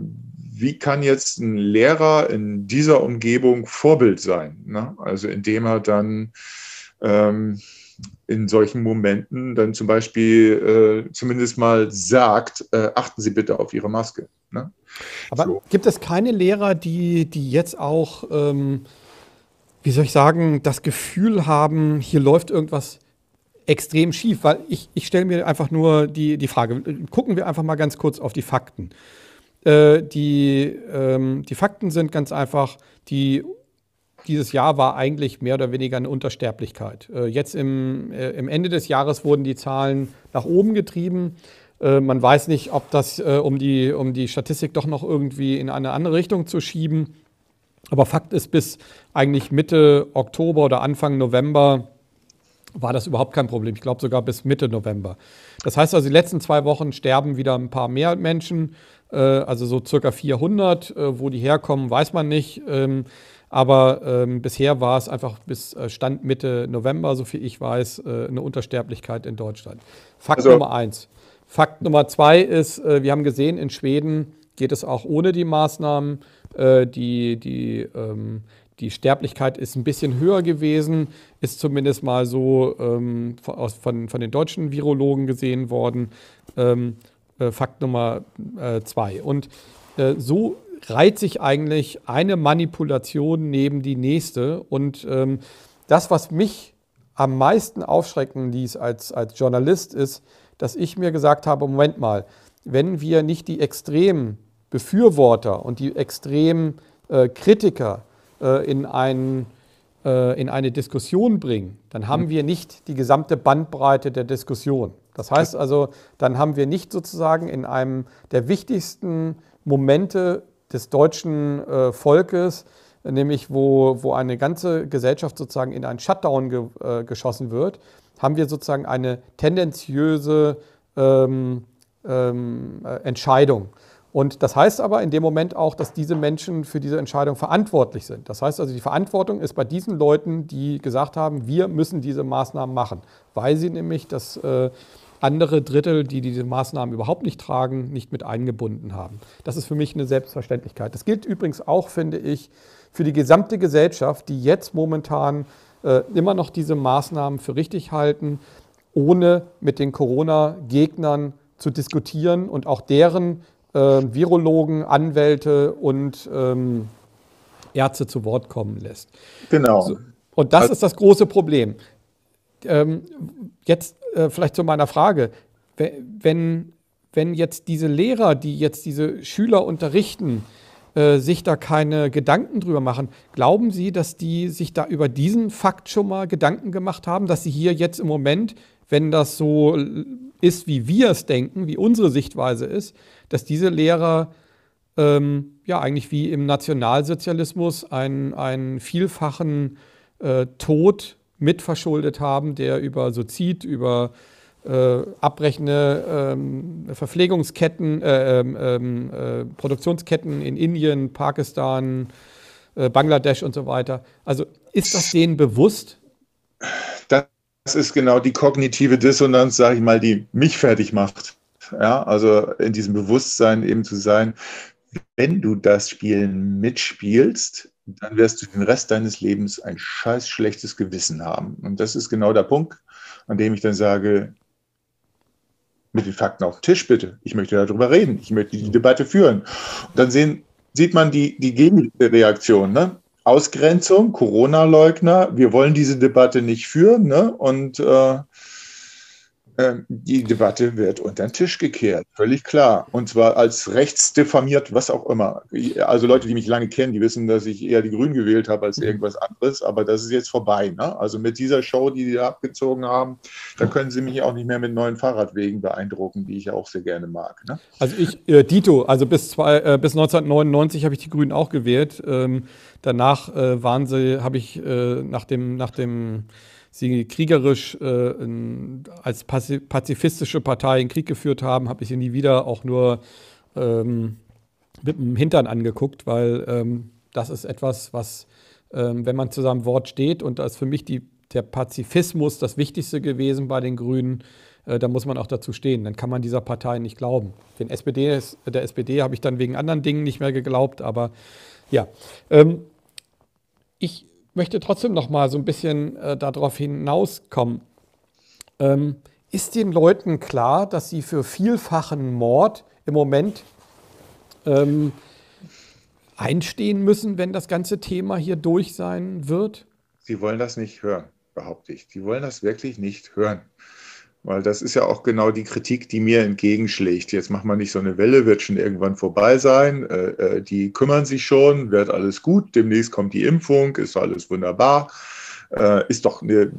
wie kann jetzt ein Lehrer in dieser Umgebung Vorbild sein? Ne? Also indem er dann ähm, in solchen Momenten dann zum Beispiel äh, zumindest mal sagt, äh, achten Sie bitte auf Ihre Maske. Ne? Aber so. gibt es keine Lehrer, die, die jetzt auch, ähm, wie soll ich sagen, das Gefühl haben, hier läuft irgendwas extrem schief? Weil ich, ich stelle mir einfach nur die, die Frage, gucken wir einfach mal ganz kurz auf die Fakten. Äh, die, ähm, die Fakten sind ganz einfach, die, dieses Jahr war eigentlich mehr oder weniger eine Untersterblichkeit. Äh, jetzt im, äh, im Ende des Jahres wurden die Zahlen nach oben getrieben. Äh, man weiß nicht, ob das, äh, um, die, um die Statistik doch noch irgendwie in eine andere Richtung zu schieben. Aber Fakt ist, bis eigentlich Mitte Oktober oder Anfang November war das überhaupt kein Problem. Ich glaube sogar bis Mitte November. Das heißt also, die letzten zwei Wochen sterben wieder ein paar mehr Menschen, äh, also so circa 400. Wo die herkommen, weiß man nicht. Ähm, aber ähm, bisher war es einfach bis Stand Mitte November, so viel ich weiß, eine Untersterblichkeit in Deutschland. Fakt also, Nummer eins. Fakt Nummer zwei ist, äh, wir haben gesehen, in Schweden geht es auch ohne die Maßnahmen. Äh, die, die, ähm, die Sterblichkeit ist ein bisschen höher gewesen, ist zumindest mal so ähm, von, von den deutschen Virologen gesehen worden. Ähm, äh, Fakt Nummer zwei. Und so reiht sich eigentlich eine Manipulation neben die nächste. Und das, was mich am meisten aufschrecken ließ als, als Journalist, ist, dass ich mir gesagt habe, Moment mal, wenn wir nicht die extremen Befürworter und die extremen äh, Kritiker äh, in, ein, äh, in eine Diskussion bringen, dann haben wir nicht die gesamte Bandbreite der Diskussion. Das heißt also, dann haben wir nicht sozusagen in einem der wichtigsten Momente des deutschen äh, Volkes, nämlich wo, wo eine ganze Gesellschaft sozusagen in einen Shutdown ge, äh, geschossen wird, haben wir sozusagen eine tendenziöse ähm, ähm, äh, Entscheidung. Und das heißt aber in dem Moment auch, dass diese Menschen für diese Entscheidung verantwortlich sind. Das heißt also, die Verantwortung ist bei diesen Leuten, die gesagt haben, wir müssen diese Maßnahmen machen, weil sie nämlich das äh, andere Drittel, die diese Maßnahmen überhaupt nicht tragen, nicht mit eingebunden haben. Das ist für mich eine Selbstverständlichkeit. Das gilt übrigens auch, finde ich, für die gesamte Gesellschaft, die jetzt momentan äh, immer noch diese Maßnahmen für richtig halten, ohne mit den Corona-Gegnern zu diskutieren und auch deren Virologen, Anwälte und ähm, Ärzte zu Wort kommen lässt. Genau. So. Und das also, ist das große Problem. Ähm, jetzt äh, vielleicht zu meiner Frage. Wenn, wenn jetzt diese Lehrer, die jetzt diese Schüler unterrichten, äh, sich da keine Gedanken drüber machen. Glauben Sie, dass die sich da über diesen Fakt schon mal Gedanken gemacht haben, dass sie hier jetzt im Moment, wenn das so ist, wie wir es denken, wie unsere Sichtweise ist, dass diese Lehrer ähm, ja eigentlich wie im Nationalsozialismus einen, einen vielfachen äh, Tod mitverschuldet haben, der über Sozid, über äh, abbrechende ähm, Verpflegungsketten, äh, ähm, ähm, äh, Produktionsketten in Indien, Pakistan, äh, Bangladesch und so weiter. Also ist das denen bewusst? Das ist genau die kognitive Dissonanz, sage ich mal, die mich fertig macht. Ja, also in diesem Bewusstsein eben zu sein, wenn du das Spiel mitspielst, dann wirst du den Rest deines Lebens ein scheiß schlechtes Gewissen haben. Und das ist genau der Punkt, an dem ich dann sage, mit den Fakten auf den Tisch, bitte. Ich möchte darüber reden. Ich möchte die Debatte führen. Und dann sehen, sieht man die, die Gegenreaktion. Ne? Ausgrenzung, Corona-Leugner, wir wollen diese Debatte nicht führen. Ne? Und äh, die Debatte wird unter den Tisch gekehrt, völlig klar. Und zwar als rechtsdifamiert, was auch immer. Also Leute, die mich lange kennen, die wissen, dass ich eher die Grünen gewählt habe als mhm. irgendwas anderes, aber das ist jetzt vorbei. Ne? Also mit dieser Show, die die da abgezogen haben, da können sie mich auch nicht mehr mit neuen Fahrradwegen beeindrucken, die ich auch sehr gerne mag. Ne? Also ich, äh, Dito, also bis, zwei, äh, bis 1999 habe ich die Grünen auch gewählt. Ähm, danach äh, waren sie, habe ich äh, nach dem, nach dem sie kriegerisch äh, in, als pazifistische Partei in Krieg geführt haben, habe ich sie nie wieder auch nur ähm, mit dem Hintern angeguckt, weil ähm, das ist etwas, was, ähm, wenn man zu seinem Wort steht, und da ist für mich die, der Pazifismus das Wichtigste gewesen bei den Grünen, äh, da muss man auch dazu stehen. Dann kann man dieser Partei nicht glauben. Den SPD, der SPD habe ich dann wegen anderen Dingen nicht mehr geglaubt, aber ja. Ähm, ich möchte trotzdem noch mal so ein bisschen äh, darauf hinauskommen. Ähm, ist den Leuten klar, dass sie für vielfachen Mord im Moment ähm, einstehen müssen, wenn das ganze Thema hier durch sein wird? Sie wollen das nicht hören, behaupte ich. Sie wollen das wirklich nicht hören. Weil das ist ja auch genau die Kritik, die mir entgegenschlägt. Jetzt macht man nicht so eine Welle, wird schon irgendwann vorbei sein. Äh, äh, die kümmern sich schon, wird alles gut. Demnächst kommt die Impfung, ist alles wunderbar. Äh, ist doch eine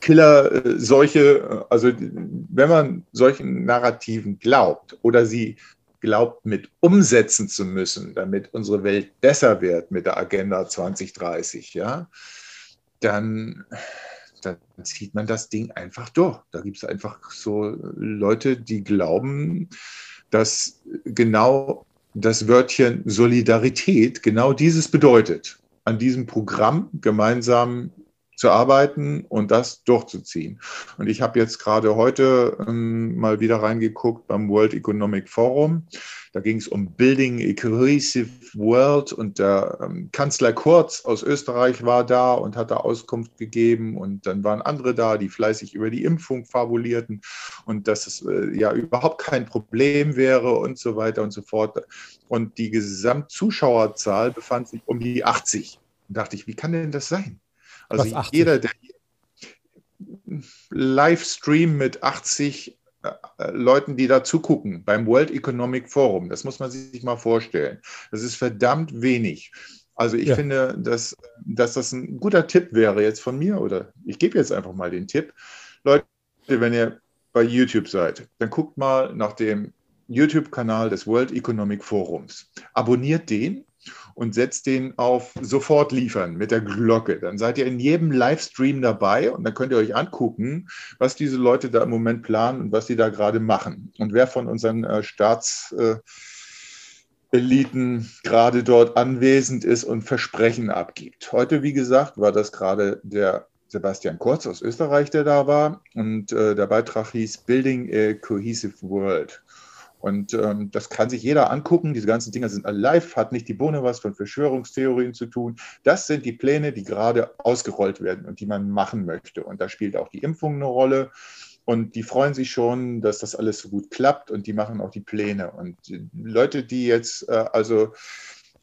Killer-Seuche. Also, wenn man solchen Narrativen glaubt oder sie glaubt, mit umsetzen zu müssen, damit unsere Welt besser wird mit der Agenda 2030, ja, dann dann zieht man das Ding einfach durch. Da gibt es einfach so Leute, die glauben, dass genau das Wörtchen Solidarität genau dieses bedeutet. An diesem Programm gemeinsam zu arbeiten und das durchzuziehen. Und ich habe jetzt gerade heute ähm, mal wieder reingeguckt beim World Economic Forum. Da ging es um Building a Cohesive World und der ähm, Kanzler Kurz aus Österreich war da und hat da Auskunft gegeben und dann waren andere da, die fleißig über die Impfung fabulierten und dass es äh, ja überhaupt kein Problem wäre und so weiter und so fort. Und die Gesamtzuschauerzahl befand sich um die 80. Und dachte ich, wie kann denn das sein? Also jeder, der Livestream mit 80 äh, Leuten, die da zugucken beim World Economic Forum, das muss man sich mal vorstellen. Das ist verdammt wenig. Also ich ja. finde, dass, dass das ein guter Tipp wäre jetzt von mir, oder ich gebe jetzt einfach mal den Tipp. Leute, wenn ihr bei YouTube seid, dann guckt mal nach dem YouTube-Kanal des World Economic Forums. Abonniert den und setzt den auf sofort liefern mit der Glocke. Dann seid ihr in jedem Livestream dabei und dann könnt ihr euch angucken, was diese Leute da im Moment planen und was sie da gerade machen. Und wer von unseren äh, Staatseliten äh, gerade dort anwesend ist und Versprechen abgibt. Heute, wie gesagt, war das gerade der Sebastian Kurz aus Österreich, der da war. Und äh, der Beitrag hieß Building a Cohesive World. Und ähm, das kann sich jeder angucken. Diese ganzen Dinge sind live, hat nicht die Bohne was von Verschwörungstheorien zu tun. Das sind die Pläne, die gerade ausgerollt werden und die man machen möchte. Und da spielt auch die Impfung eine Rolle. Und die freuen sich schon, dass das alles so gut klappt und die machen auch die Pläne. Und Leute, die jetzt äh, also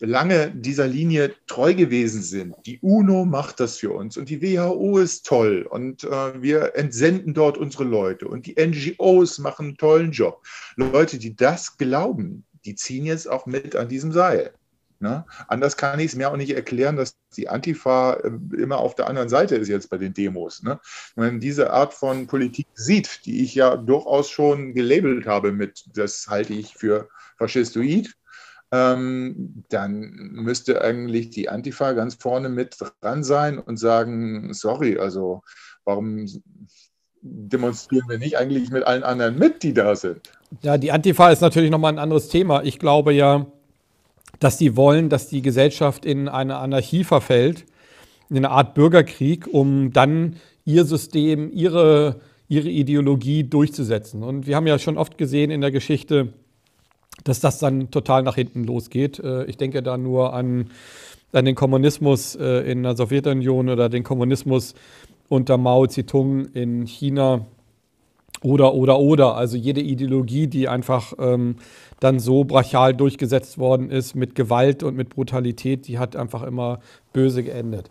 lange dieser Linie treu gewesen sind. Die UNO macht das für uns und die WHO ist toll und äh, wir entsenden dort unsere Leute und die NGOs machen einen tollen Job. Leute, die das glauben, die ziehen jetzt auch mit an diesem Seil. Ne? Anders kann ich es mir auch nicht erklären, dass die Antifa äh, immer auf der anderen Seite ist jetzt bei den Demos. Ne? Wenn man diese Art von Politik sieht, die ich ja durchaus schon gelabelt habe mit, das halte ich für faschistoid, ähm, dann müsste eigentlich die Antifa ganz vorne mit dran sein und sagen, sorry, also warum demonstrieren wir nicht eigentlich mit allen anderen mit, die da sind? Ja, die Antifa ist natürlich nochmal ein anderes Thema. Ich glaube ja, dass die wollen, dass die Gesellschaft in eine Anarchie verfällt, in eine Art Bürgerkrieg, um dann ihr System, ihre, ihre Ideologie durchzusetzen. Und wir haben ja schon oft gesehen in der Geschichte, dass das dann total nach hinten losgeht. Äh, ich denke da nur an, an den Kommunismus äh, in der Sowjetunion oder den Kommunismus unter Mao Zedong in China oder, oder, oder. Also jede Ideologie, die einfach ähm, dann so brachial durchgesetzt worden ist mit Gewalt und mit Brutalität, die hat einfach immer böse geendet.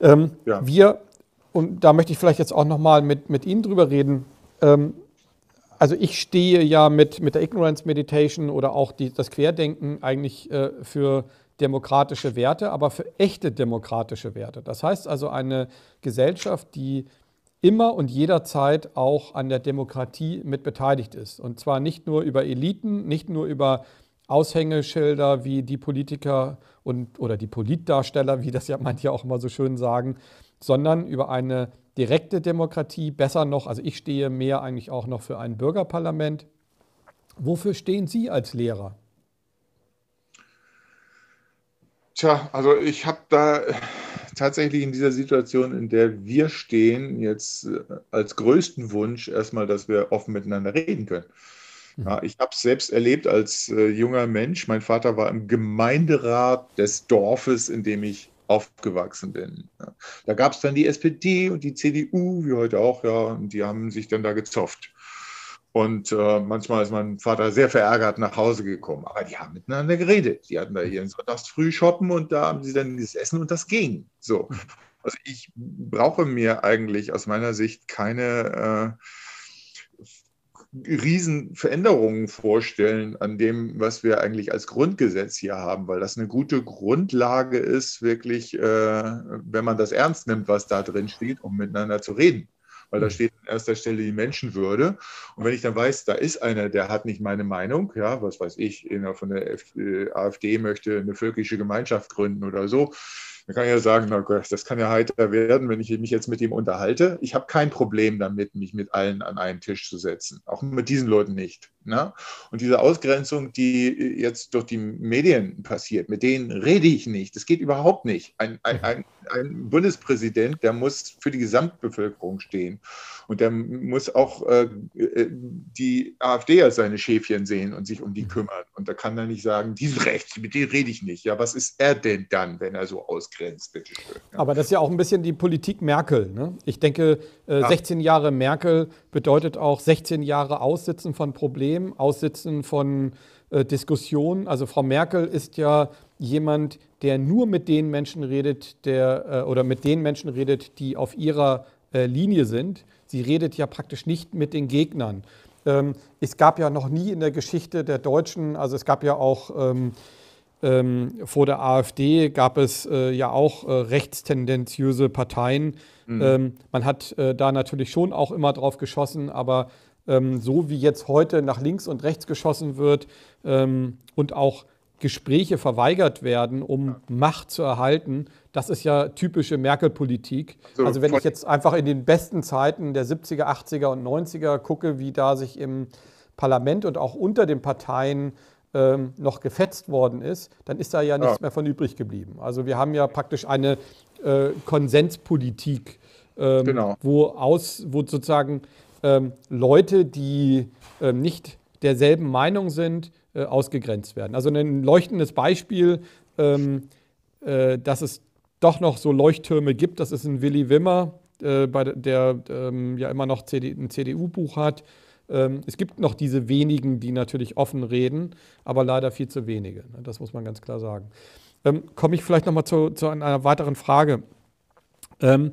Ähm, ja. Wir, und da möchte ich vielleicht jetzt auch nochmal mit, mit Ihnen drüber reden, ähm, also ich stehe ja mit, mit der Ignorance Meditation oder auch die, das Querdenken eigentlich äh, für demokratische Werte, aber für echte demokratische Werte. Das heißt also eine Gesellschaft, die immer und jederzeit auch an der Demokratie mit beteiligt ist. Und zwar nicht nur über Eliten, nicht nur über Aushängeschilder wie die Politiker und, oder die Politdarsteller, wie das ja manche auch immer so schön sagen, sondern über eine direkte Demokratie, besser noch, also ich stehe mehr eigentlich auch noch für ein Bürgerparlament. Wofür stehen Sie als Lehrer? Tja, also ich habe da tatsächlich in dieser Situation, in der wir stehen, jetzt äh, als größten Wunsch erstmal, dass wir offen miteinander reden können. Mhm. Ja, ich habe es selbst erlebt als äh, junger Mensch. Mein Vater war im Gemeinderat des Dorfes, in dem ich aufgewachsen bin. Da gab es dann die SPD und die CDU, wie heute auch, ja, und die haben sich dann da gezofft. Und äh, manchmal ist mein Vater sehr verärgert nach Hause gekommen. Aber die haben miteinander geredet. Die hatten da hier einen Sonntagsfrühshoppen und da haben sie dann gesessen und das ging. So. Also ich brauche mir eigentlich aus meiner Sicht keine äh, Riesenveränderungen vorstellen an dem, was wir eigentlich als Grundgesetz hier haben, weil das eine gute Grundlage ist, wirklich, äh, wenn man das ernst nimmt, was da drin steht, um miteinander zu reden weil da hm. steht an erster Stelle die Menschenwürde. Und wenn ich dann weiß, da ist einer, der hat nicht meine Meinung, ja, was weiß ich, einer von der AfD möchte eine völkische Gemeinschaft gründen oder so, dann kann ja sagen, na Gott, das kann ja heiter werden, wenn ich mich jetzt mit ihm unterhalte. Ich habe kein Problem damit, mich mit allen an einen Tisch zu setzen. Auch mit diesen Leuten nicht. Ne? Und diese Ausgrenzung, die jetzt durch die Medien passiert, mit denen rede ich nicht. Das geht überhaupt nicht. Ein, ein, ein, ein Bundespräsident, der muss für die Gesamtbevölkerung stehen. Und der muss auch äh, die AfD als seine Schäfchen sehen und sich um die kümmern. Und da kann er nicht sagen, die sind rechts, mit denen rede ich nicht. Ja, was ist er denn dann, wenn er so ausgrenzt? Bitte schön. Ja. Aber das ist ja auch ein bisschen die Politik Merkel. Ne? Ich denke, äh, 16 Jahre Merkel bedeutet auch 16 Jahre Aussitzen von Problemen, Aussitzen von äh, Diskussionen. Also Frau Merkel ist ja jemand, der nur mit den Menschen redet, der äh, oder mit den Menschen redet, die auf ihrer äh, Linie sind. Sie redet ja praktisch nicht mit den Gegnern. Ähm, es gab ja noch nie in der Geschichte der Deutschen, also es gab ja auch ähm, ähm, vor der AfD gab es äh, ja auch äh, rechtstendenziöse Parteien. Mhm. Ähm, man hat äh, da natürlich schon auch immer drauf geschossen, aber so wie jetzt heute nach links und rechts geschossen wird ähm, und auch Gespräche verweigert werden, um. Macht zu erhalten, das ist ja typische Merkel-Politik. Also, also, wenn ich jetzt einfach in den besten Zeiten der 70er, 80er und 90er gucke, wie da sich im Parlament und auch unter den Parteien ähm, noch gefetzt worden ist, dann ist da ja nichts ja. mehr von übrig geblieben. Also wir haben ja praktisch eine äh, Konsenspolitik, ähm, genau. wo, aus, wo sozusagen ähm, Leute, die ähm, nicht derselben Meinung sind, äh, ausgegrenzt werden. Also ein leuchtendes Beispiel, ähm, äh, dass es doch noch so Leuchttürme gibt, das ist ein Willy Wimmer, äh, bei der ähm, ja immer noch CD, ein CDU-Buch hat. Ähm, es gibt noch diese wenigen, die natürlich offen reden, aber leider viel zu wenige. Ne? Das muss man ganz klar sagen. Ähm, Komme ich vielleicht nochmal zu, zu einer weiteren Frage. Wenn,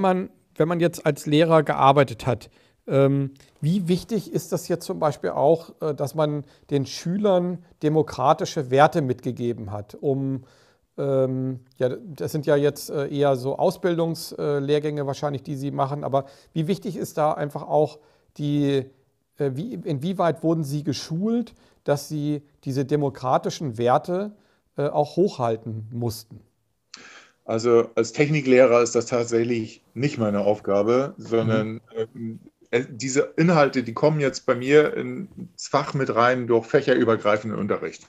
man, wenn man jetzt als Lehrer gearbeitet hat, ähm, wie wichtig ist das jetzt zum Beispiel auch, äh, dass man den Schülern demokratische Werte mitgegeben hat, um ähm, ja, das sind ja jetzt äh, eher so Ausbildungslehrgänge wahrscheinlich, die Sie machen, aber wie wichtig ist da einfach auch die, äh, wie, inwieweit wurden Sie geschult, dass Sie diese demokratischen Werte äh, auch hochhalten mussten? Also als Techniklehrer ist das tatsächlich nicht meine Aufgabe, sondern mhm. diese Inhalte, die kommen jetzt bei mir ins Fach mit rein durch fächerübergreifenden Unterricht.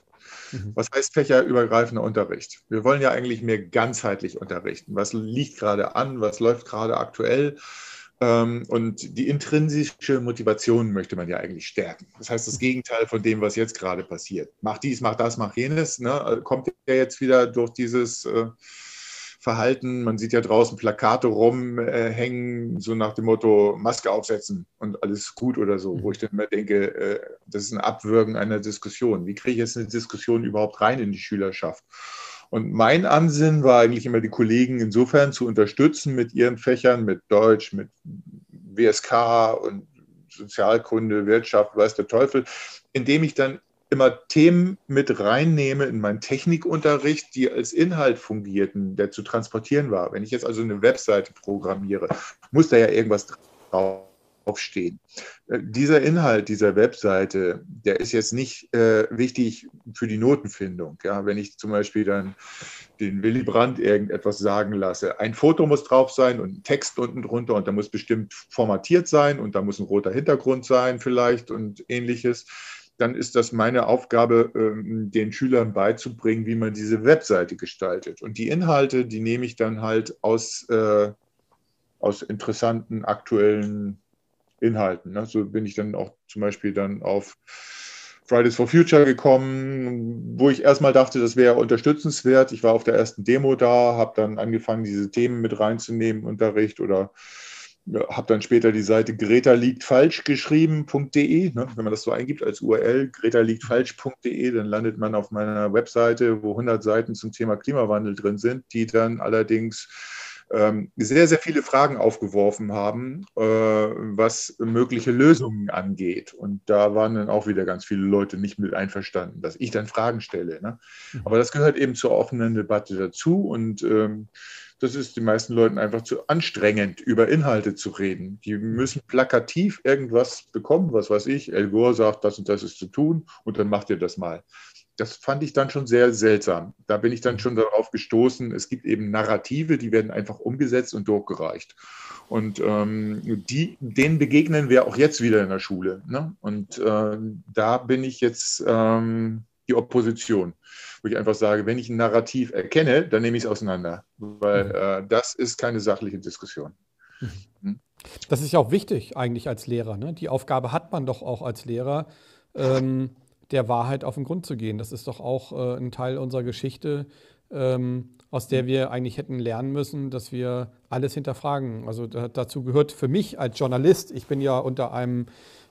Mhm. Was heißt fächerübergreifender Unterricht? Wir wollen ja eigentlich mehr ganzheitlich unterrichten. Was liegt gerade an? Was läuft gerade aktuell? Ähm, und die intrinsische Motivation möchte man ja eigentlich stärken. Das heißt, das. Gegenteil von dem, was jetzt gerade passiert. Mach dies, mach das, mach jenes. Ne? Kommt ja jetzt wieder durch dieses äh, Verhalten. Man sieht ja draußen Plakate rumhängen, äh, so nach dem Motto Maske aufsetzen und alles gut oder so, wo mhm. ich dann immer denke, äh, das ist ein Abwürgen einer Diskussion. Wie kriege ich jetzt eine Diskussion überhaupt rein in die Schülerschaft? Und mein Ansinnen war eigentlich immer, die Kollegen insofern zu unterstützen mit ihren Fächern, mit Deutsch, mit WSK und Sozialkunde, Wirtschaft, weiß der Teufel, indem ich dann immer Themen mit reinnehme in meinen Technikunterricht, die als Inhalt fungierten, der zu transportieren war. Wenn ich jetzt also eine Webseite programmiere, muss da ja irgendwas draufstehen. Äh, dieser Inhalt dieser Webseite, der ist jetzt nicht äh, wichtig für die Notenfindung. Ja, wenn ich zum Beispiel dann den Willy Brandt irgendetwas sagen lasse, ein Foto muss drauf sein und ein Text unten drunter und da muss bestimmt formatiert sein und da muss ein roter Hintergrund sein vielleicht und ähnliches dann ist das meine Aufgabe, ähm, den Schülern beizubringen, wie man diese Webseite gestaltet. Und die Inhalte, die nehme ich dann halt aus, äh, aus interessanten aktuellen Inhalten. Ne? So bin ich dann auch zum Beispiel dann auf Fridays for Future gekommen, wo ich erstmal dachte, das wäre unterstützenswert. Ich war auf der ersten Demo da, habe dann angefangen, diese Themen mit reinzunehmen, Unterricht oder habe dann später die Seite Greta liegt falsch geschrieben.de. Ne? Wenn man das so eingibt als URL, Greta liegt falsch.de, dann landet man auf meiner Webseite, wo 100 Seiten zum Thema Klimawandel drin sind, die dann allerdings ähm, sehr, sehr viele Fragen aufgeworfen haben, äh, was mögliche Lösungen angeht. Und da waren dann auch wieder ganz viele Leute nicht mit einverstanden, dass ich dann Fragen stelle. Ne? Mhm. Aber das gehört eben zur offenen Debatte dazu und ähm, das ist den meisten Leuten einfach zu anstrengend, über Inhalte zu reden. Die müssen plakativ irgendwas bekommen, was weiß ich. El Gore sagt, das und das ist zu tun und dann macht ihr das mal. Das fand ich dann schon sehr seltsam. Da bin ich dann schon darauf gestoßen, es gibt eben Narrative, die werden einfach umgesetzt und durchgereicht. Und ähm, die, denen begegnen wir auch jetzt wieder in der Schule. Ne? Und äh, da bin ich jetzt ähm, die Opposition wo ich einfach sage, wenn ich ein Narrativ erkenne, dann nehme ich es auseinander, weil mhm. äh, das ist keine sachliche Diskussion. Mhm. Hm? Das ist ja auch wichtig eigentlich als Lehrer. Ne? Die Aufgabe hat man doch auch als Lehrer, ähm, der Wahrheit auf den Grund zu gehen. Das ist doch auch äh, ein Teil unserer Geschichte, ähm, aus der wir eigentlich hätten lernen müssen, dass wir alles hinterfragen. Also da, dazu gehört für mich als Journalist, ich bin ja unter einem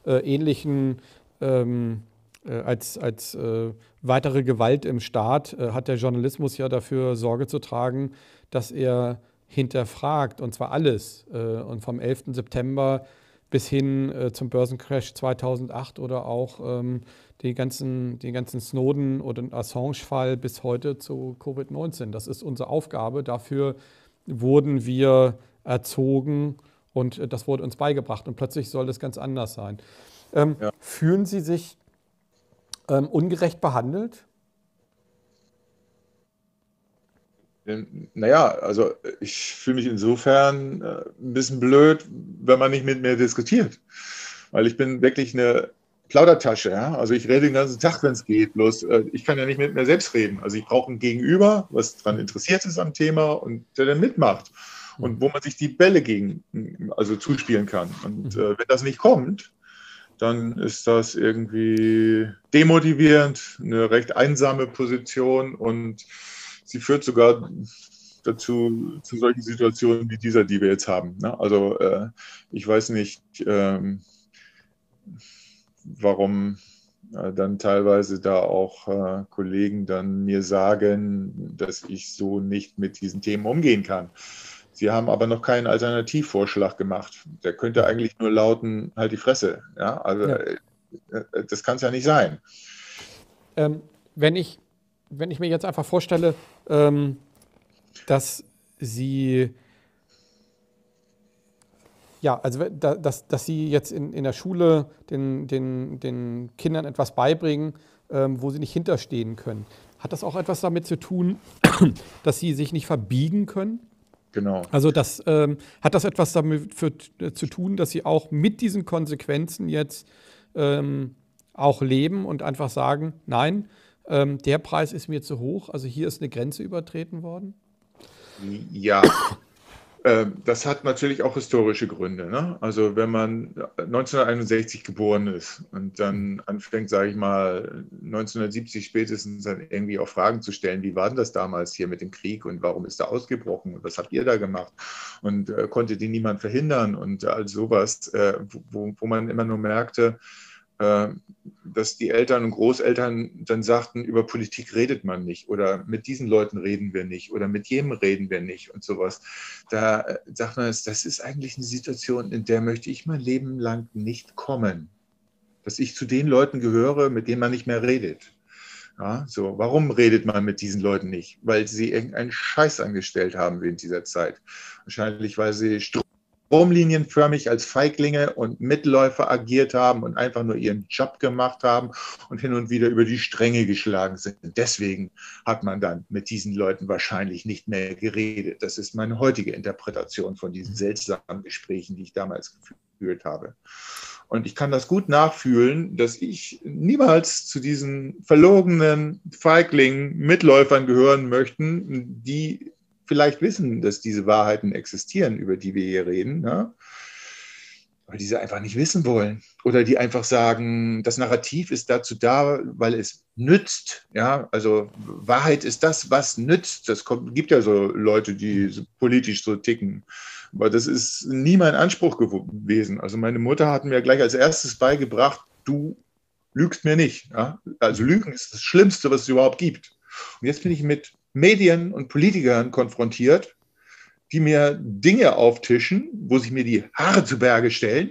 äh, ähnlichen ähm, äh, als, als äh, weitere Gewalt im Staat äh, hat der Journalismus ja dafür Sorge zu tragen, dass er hinterfragt, und zwar alles. Äh, und vom 11. September bis hin äh, zum Börsencrash 2008 oder auch ähm, den ganzen, den ganzen Snowden- oder Assange-Fall bis heute zu Covid-19. Das ist unsere Aufgabe. Dafür wurden wir erzogen und äh, das wurde uns beigebracht. Und plötzlich soll das ganz anders sein. Ähm, ja. Fühlen Sie sich ähm, ungerecht behandelt? Ähm, naja, also ich fühle mich insofern äh, ein bisschen blöd, wenn man nicht mit mir diskutiert. Weil ich bin wirklich eine Plaudertasche. Ja? Also ich rede den ganzen Tag, wenn es geht. Bloß äh, ich kann ja nicht mit mir selbst reden. Also ich brauche ein Gegenüber, was daran interessiert ist am Thema und der dann mitmacht. Und wo man sich die Bälle gegen, also zuspielen kann. Und mhm. äh, wenn das nicht kommt, dann ist das irgendwie demotivierend, eine recht einsame Position und sie führt sogar dazu zu solchen Situationen wie dieser, die wir jetzt haben. Ne? Also äh, ich weiß nicht, ähm, warum äh, dann teilweise da auch äh, Kollegen dann mir sagen, dass ich so nicht mit diesen Themen umgehen kann. Sie haben aber noch keinen Alternativvorschlag gemacht. Der könnte eigentlich nur lauten, halt die Fresse. Ja, also ja. Äh, äh, das kann es ja nicht sein. Ähm, wenn, ich, wenn ich mir jetzt einfach vorstelle, ähm, dass Sie ja, also dass, dass Sie jetzt in, in der Schule den, den, den Kindern etwas beibringen, ähm, wo sie nicht hinterstehen können. Hat das auch etwas damit zu tun, dass sie sich nicht verbiegen können? Genau. Also das ähm, hat das etwas damit für, äh, zu tun, dass Sie auch mit diesen Konsequenzen jetzt ähm, auch leben und einfach sagen, nein, ähm, der Preis ist mir zu hoch, also hier ist eine Grenze übertreten worden? Ja, das hat natürlich auch historische Gründe. Ne? Also wenn man 1961 geboren ist und dann anfängt, sage ich mal, 1970 spätestens dann irgendwie auch Fragen zu stellen, wie war denn das damals hier mit dem Krieg und warum ist er ausgebrochen und was habt ihr da gemacht und äh, konnte die niemand verhindern und all sowas, äh, wo, wo man immer nur merkte, äh, dass die Eltern und Großeltern dann sagten, über Politik redet man nicht oder mit diesen Leuten reden wir nicht oder mit jedem reden wir nicht und sowas. Da äh, sagt man, das ist eigentlich eine Situation, in der möchte ich mein Leben lang nicht kommen. Dass ich zu den Leuten gehöre, mit denen man nicht mehr redet. Ja, so, warum redet man mit diesen Leuten nicht? Weil sie irgendeinen Scheiß angestellt haben während dieser Zeit. Wahrscheinlich, weil sie stromlinienförmig als Feiglinge und Mitläufer agiert haben und einfach nur ihren Job gemacht haben und hin und wieder über die Stränge geschlagen sind. Deswegen hat man dann mit diesen Leuten wahrscheinlich nicht mehr geredet. Das ist meine heutige Interpretation von diesen seltsamen Gesprächen, die ich damals geführt habe. Und ich kann das gut nachfühlen, dass ich niemals zu diesen verlogenen Feiglingen, Mitläufern gehören möchten, die vielleicht wissen, dass diese Wahrheiten existieren, über die wir hier reden, ne? weil die sie einfach nicht wissen wollen. Oder die einfach sagen, das Narrativ ist dazu da, weil es nützt. Ja, also Wahrheit ist das, was nützt. Das kommt, gibt ja so Leute, die so politisch so ticken. Aber das ist nie mein Anspruch gewesen. Also meine Mutter hat mir gleich als erstes beigebracht, du lügst mir nicht. Ja? Also Lügen ist das Schlimmste, was es überhaupt gibt. Und jetzt bin ich mit Medien und Politikern konfrontiert, die mir Dinge auftischen, wo sich mir die Haare zu Berge stellen,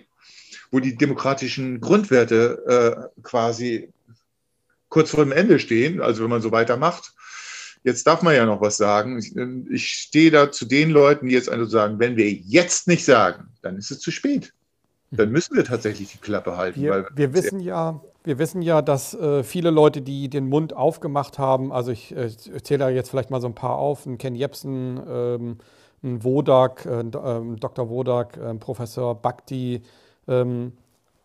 wo die demokratischen Grundwerte äh, quasi kurz vor dem Ende stehen, also wenn man so weitermacht. Jetzt darf man ja noch was sagen. Ich, ich stehe da zu den Leuten, die jetzt also sagen, wenn wir jetzt nicht sagen, dann ist es zu spät. Dann müssen wir tatsächlich die Klappe halten. Wir, wir wissen ja, wir wissen ja, dass äh, viele Leute, die den Mund aufgemacht haben, also ich, äh, ich zähle da jetzt vielleicht mal so ein paar auf, ein Ken Jebsen, ähm, ein Wodak, äh, ähm, Dr. Wodak, äh, Professor Bhakti, ähm,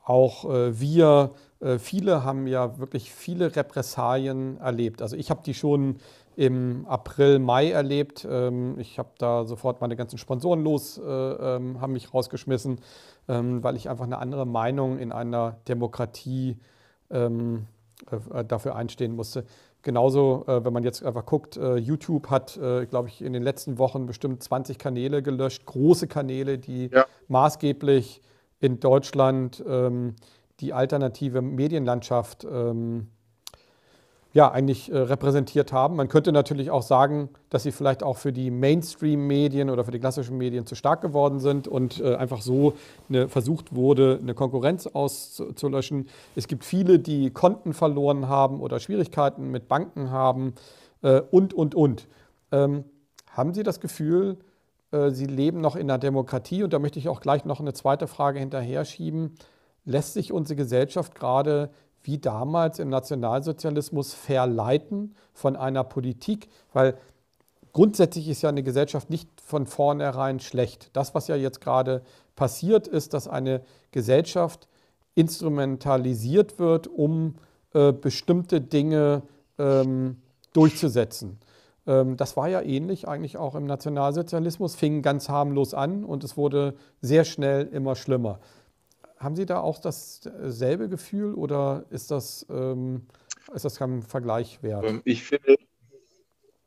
auch äh, wir, äh, viele haben ja wirklich viele Repressalien erlebt. Also ich habe die schon im April, Mai erlebt. Ähm, ich habe da sofort meine ganzen Sponsoren los, äh, ähm, haben mich rausgeschmissen, ähm, weil ich einfach eine andere Meinung in einer Demokratie habe ähm, äh, dafür einstehen musste. Genauso, äh, wenn man jetzt einfach guckt, äh, YouTube hat, äh, glaube ich, in den letzten Wochen bestimmt 20 Kanäle gelöscht, große Kanäle, die ja. maßgeblich in Deutschland ähm, die alternative Medienlandschaft ähm, ja, eigentlich äh, repräsentiert haben. Man könnte natürlich auch sagen, dass sie vielleicht auch für die Mainstream-Medien oder für die klassischen Medien zu stark geworden sind und äh, einfach so eine, versucht wurde, eine Konkurrenz auszulöschen. Es gibt viele, die Konten verloren haben oder Schwierigkeiten mit Banken haben äh, und, und, und. Ähm, haben Sie das Gefühl, äh, Sie leben noch in einer Demokratie? Und da möchte ich auch gleich noch eine zweite Frage hinterher schieben. Lässt sich unsere Gesellschaft gerade wie damals im Nationalsozialismus verleiten von einer Politik, weil grundsätzlich ist ja eine Gesellschaft nicht von vornherein schlecht. Das, was ja jetzt gerade passiert, ist, dass eine Gesellschaft instrumentalisiert wird, um äh, bestimmte Dinge ähm, durchzusetzen. Ähm, das war ja ähnlich eigentlich auch im Nationalsozialismus, fing ganz harmlos an und es wurde sehr schnell immer schlimmer. Haben Sie da auch dasselbe Gefühl oder ist das, ähm, ist das kein Vergleich wert? Ähm, ich finde,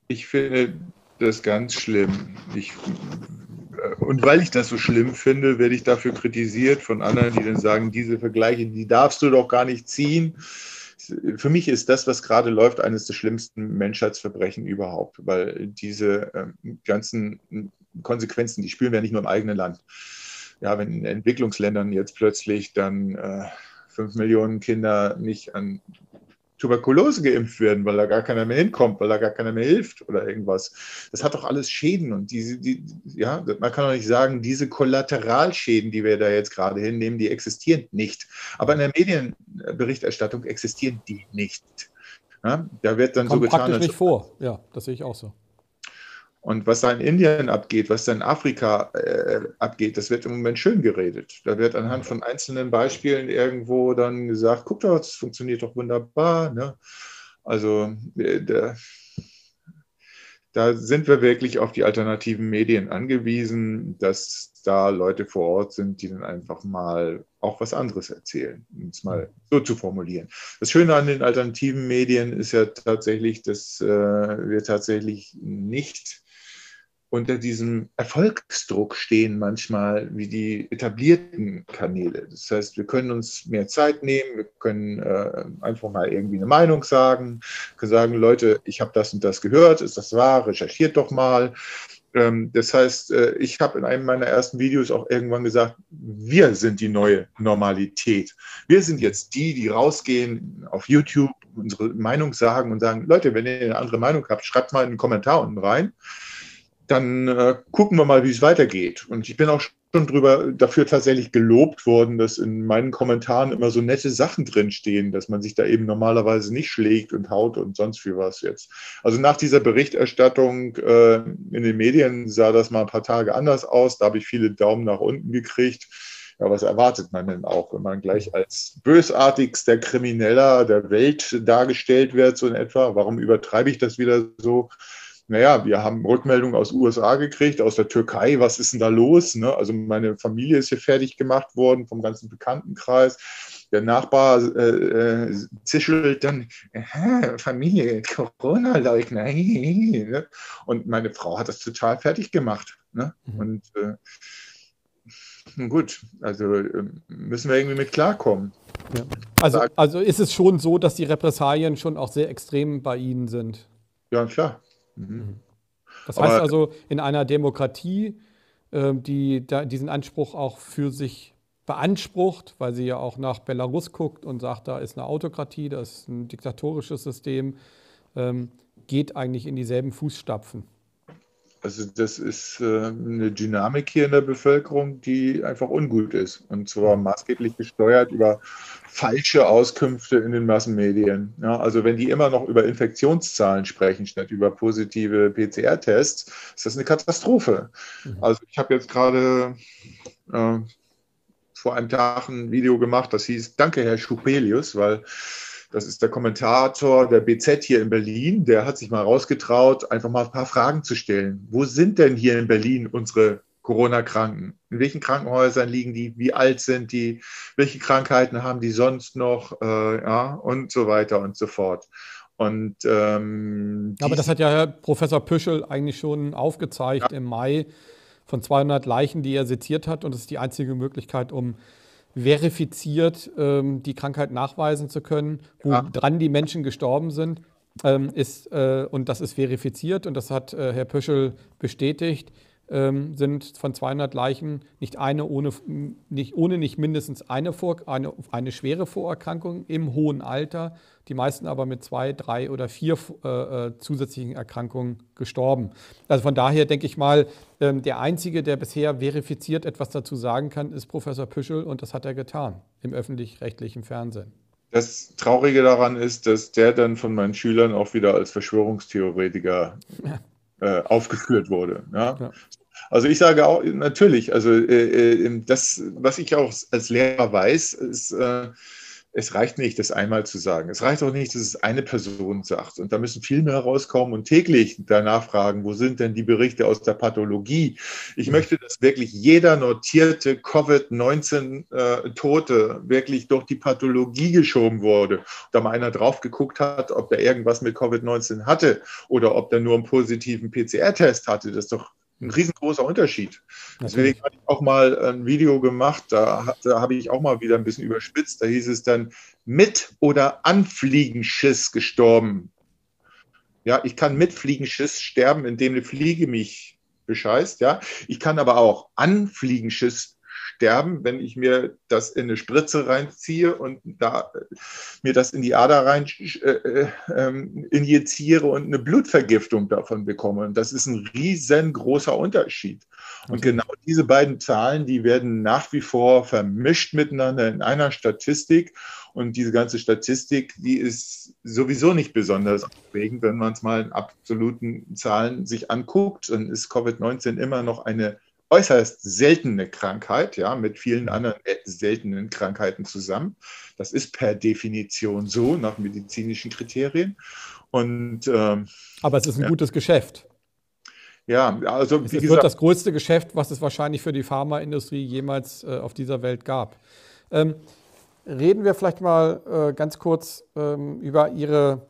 ich finde das ganz schlimm. Ich, äh, und weil ich das so schlimm finde, werde ich dafür kritisiert von anderen, die dann sagen, diese Vergleiche, die darfst du doch gar nicht ziehen. Für mich ist das, was gerade läuft, eines der schlimmsten Menschheitsverbrechen überhaupt, weil diese äh, ganzen Konsequenzen, die spüren wir nicht nur im eigenen Land ja, wenn in Entwicklungsländern jetzt plötzlich dann äh, fünf Millionen Kinder nicht an Tuberkulose geimpft werden, weil da gar keiner mehr hinkommt, weil da gar keiner mehr hilft oder irgendwas. Das hat doch alles Schäden und diese, die, ja, man kann doch nicht sagen, diese Kollateralschäden, die wir da jetzt gerade hinnehmen, die existieren nicht. Aber in der Medienberichterstattung existieren die nicht. Ja, da wird dann Kommt so getan. praktisch nicht vor. Ja, das sehe ich auch so. Und was da in Indien abgeht, was da in Afrika äh, abgeht, das wird im Moment schön geredet. Da wird anhand von einzelnen Beispielen irgendwo dann gesagt, guck doch, das funktioniert doch wunderbar. Ne? Also äh, da, da sind wir wirklich auf die alternativen Medien angewiesen, dass da Leute vor Ort sind, die dann einfach mal auch was anderes erzählen, um es mal so zu formulieren. Das Schöne an den alternativen Medien ist ja tatsächlich, dass äh, wir tatsächlich nicht unter diesem Erfolgsdruck stehen manchmal wie die etablierten Kanäle. Das heißt, wir können uns mehr Zeit nehmen, wir können äh, einfach mal irgendwie eine Meinung sagen, können sagen, Leute, ich habe das und das gehört, ist das wahr, recherchiert doch mal. Ähm, das heißt, äh, ich habe in einem meiner ersten Videos auch irgendwann gesagt, wir sind die neue Normalität. Wir sind jetzt die, die rausgehen auf YouTube, unsere Meinung sagen und sagen, Leute, wenn ihr eine andere Meinung habt, schreibt mal in den Kommentar unten rein dann äh, gucken wir mal, wie es weitergeht. Und ich bin auch schon drüber dafür tatsächlich gelobt worden, dass in meinen Kommentaren immer so nette Sachen drinstehen, dass man sich da eben normalerweise nicht schlägt und haut und sonst für was jetzt. Also nach dieser Berichterstattung äh, in den Medien sah das mal ein paar Tage anders aus. Da habe ich viele Daumen nach unten gekriegt. Ja, was erwartet man denn auch, wenn man gleich als bösartigster Krimineller der Welt dargestellt wird, so in etwa? Warum übertreibe ich das wieder so? Naja, wir haben Rückmeldungen aus USA gekriegt, aus der Türkei, was ist denn da los? Ne? Also meine Familie ist hier fertig gemacht worden vom ganzen Bekanntenkreis. Der Nachbar äh, äh, zischelt dann, Familie, Corona-Leugner. Ne? Und meine Frau hat das total fertig gemacht. Ne? Mhm. Und äh, gut, also äh, müssen wir irgendwie mit klarkommen. Ja. Also, also ist es schon so, dass die Repressalien schon auch sehr extrem bei Ihnen sind? Ja, klar. Mhm. mhm. Das heißt also, in einer Demokratie, äh, die da diesen Anspruch auch für sich beansprucht, weil sie ja auch nach Belarus guckt und sagt, da ist eine Autokratie, da ist ein diktatorisches System, ähm, geht eigentlich in dieselben Fußstapfen. Also das ist äh, eine Dynamik hier in der Bevölkerung, die einfach ungut ist. Und zwar maßgeblich gesteuert über falsche Auskünfte in den Massenmedien. Ja, also wenn die immer noch über Infektionszahlen sprechen, statt über positive PCR-Tests, ist das eine Katastrophe. Mhm. Also ich habe jetzt gerade äh, vor einem Tag ein Video gemacht, das hieß Danke, Herr Schupelius, weil das ist der Kommentator der BZ hier in Berlin. Der hat sich mal rausgetraut, einfach mal ein paar Fragen zu stellen. Wo sind denn hier in Berlin unsere Corona-Kranken? In welchen Krankenhäusern liegen die? Wie alt sind die? Welche Krankheiten haben die sonst noch? Äh, ja, und so weiter und so fort. Und, ähm, Aber das hat ja Herr Professor Püschel eigentlich schon aufgezeigt ja. im Mai von 200 Leichen, die er seziert hat. Und das ist die einzige Möglichkeit, um verifiziert ähm, die Krankheit nachweisen zu können, woran ja. die Menschen gestorben sind. Ähm, ist, äh, und das ist verifiziert und das hat äh, Herr Pöschel bestätigt sind von 200 Leichen nicht eine ohne nicht, ohne nicht mindestens eine, Vor, eine, eine schwere Vorerkrankung im hohen Alter, die meisten aber mit zwei, drei oder vier äh, äh, zusätzlichen Erkrankungen gestorben. Also von daher denke ich mal, ähm, der Einzige, der bisher verifiziert etwas dazu sagen kann, ist Professor Püschel und das hat er getan im öffentlich-rechtlichen Fernsehen. Das Traurige daran ist, dass der dann von meinen Schülern auch wieder als Verschwörungstheoretiker ja [laughs] äh, aufgeführt wurde. Ja? ja. Also ich sage auch natürlich, also äh, äh das, was ich auch als Lehrer weiß, ist, äh, es reicht nicht, das einmal zu sagen. Es reicht auch nicht, dass es eine Person sagt. Und da müssen viel mehr rauskommen und täglich danach fragen, wo sind denn die Berichte aus der Pathologie? Ich möchte, dass wirklich jeder notierte Covid-19-Tote äh, wirklich durch die Pathologie geschoben wurde. Da mal einer drauf geguckt hat, ob der irgendwas mit Covid-19 hatte oder ob der nur einen positiven PCR-Test hatte. Das ist doch ein riesengroßer Unterschied. Deswegen habe ich auch mal ein Video gemacht, da, da habe ich auch mal wieder ein bisschen überspitzt. Da hieß es dann mit oder an Fliegenschiss gestorben. Ja, ich kann mit Fliegenschiss sterben, indem eine Fliege mich bescheißt. Ja, ich kann aber auch an Fliegenschiss sterben, wenn ich mir das in eine Spritze reinziehe und da mir das in die Ader rein äh, äh, ähm, injiziere und eine Blutvergiftung davon bekomme. Und das ist ein riesengroßer Unterschied. Und okay. genau diese beiden Zahlen, die werden nach wie vor vermischt miteinander in einer Statistik. Und diese ganze Statistik, die ist sowieso nicht besonders aufregend, wenn man es mal in absoluten Zahlen sich anguckt. Dann ist Covid-19 immer noch eine äußerst seltene Krankheit, ja, mit vielen anderen äh, seltenen Krankheiten zusammen. Das ist per Definition so nach medizinischen Kriterien. Und, ähm, Aber es ist ein ja. gutes Geschäft. Ja, also es, es wird das größte Geschäft, was es wahrscheinlich für die Pharmaindustrie jemals äh, auf dieser Welt gab. Ähm, reden wir vielleicht mal äh, ganz kurz ähm, über Ihre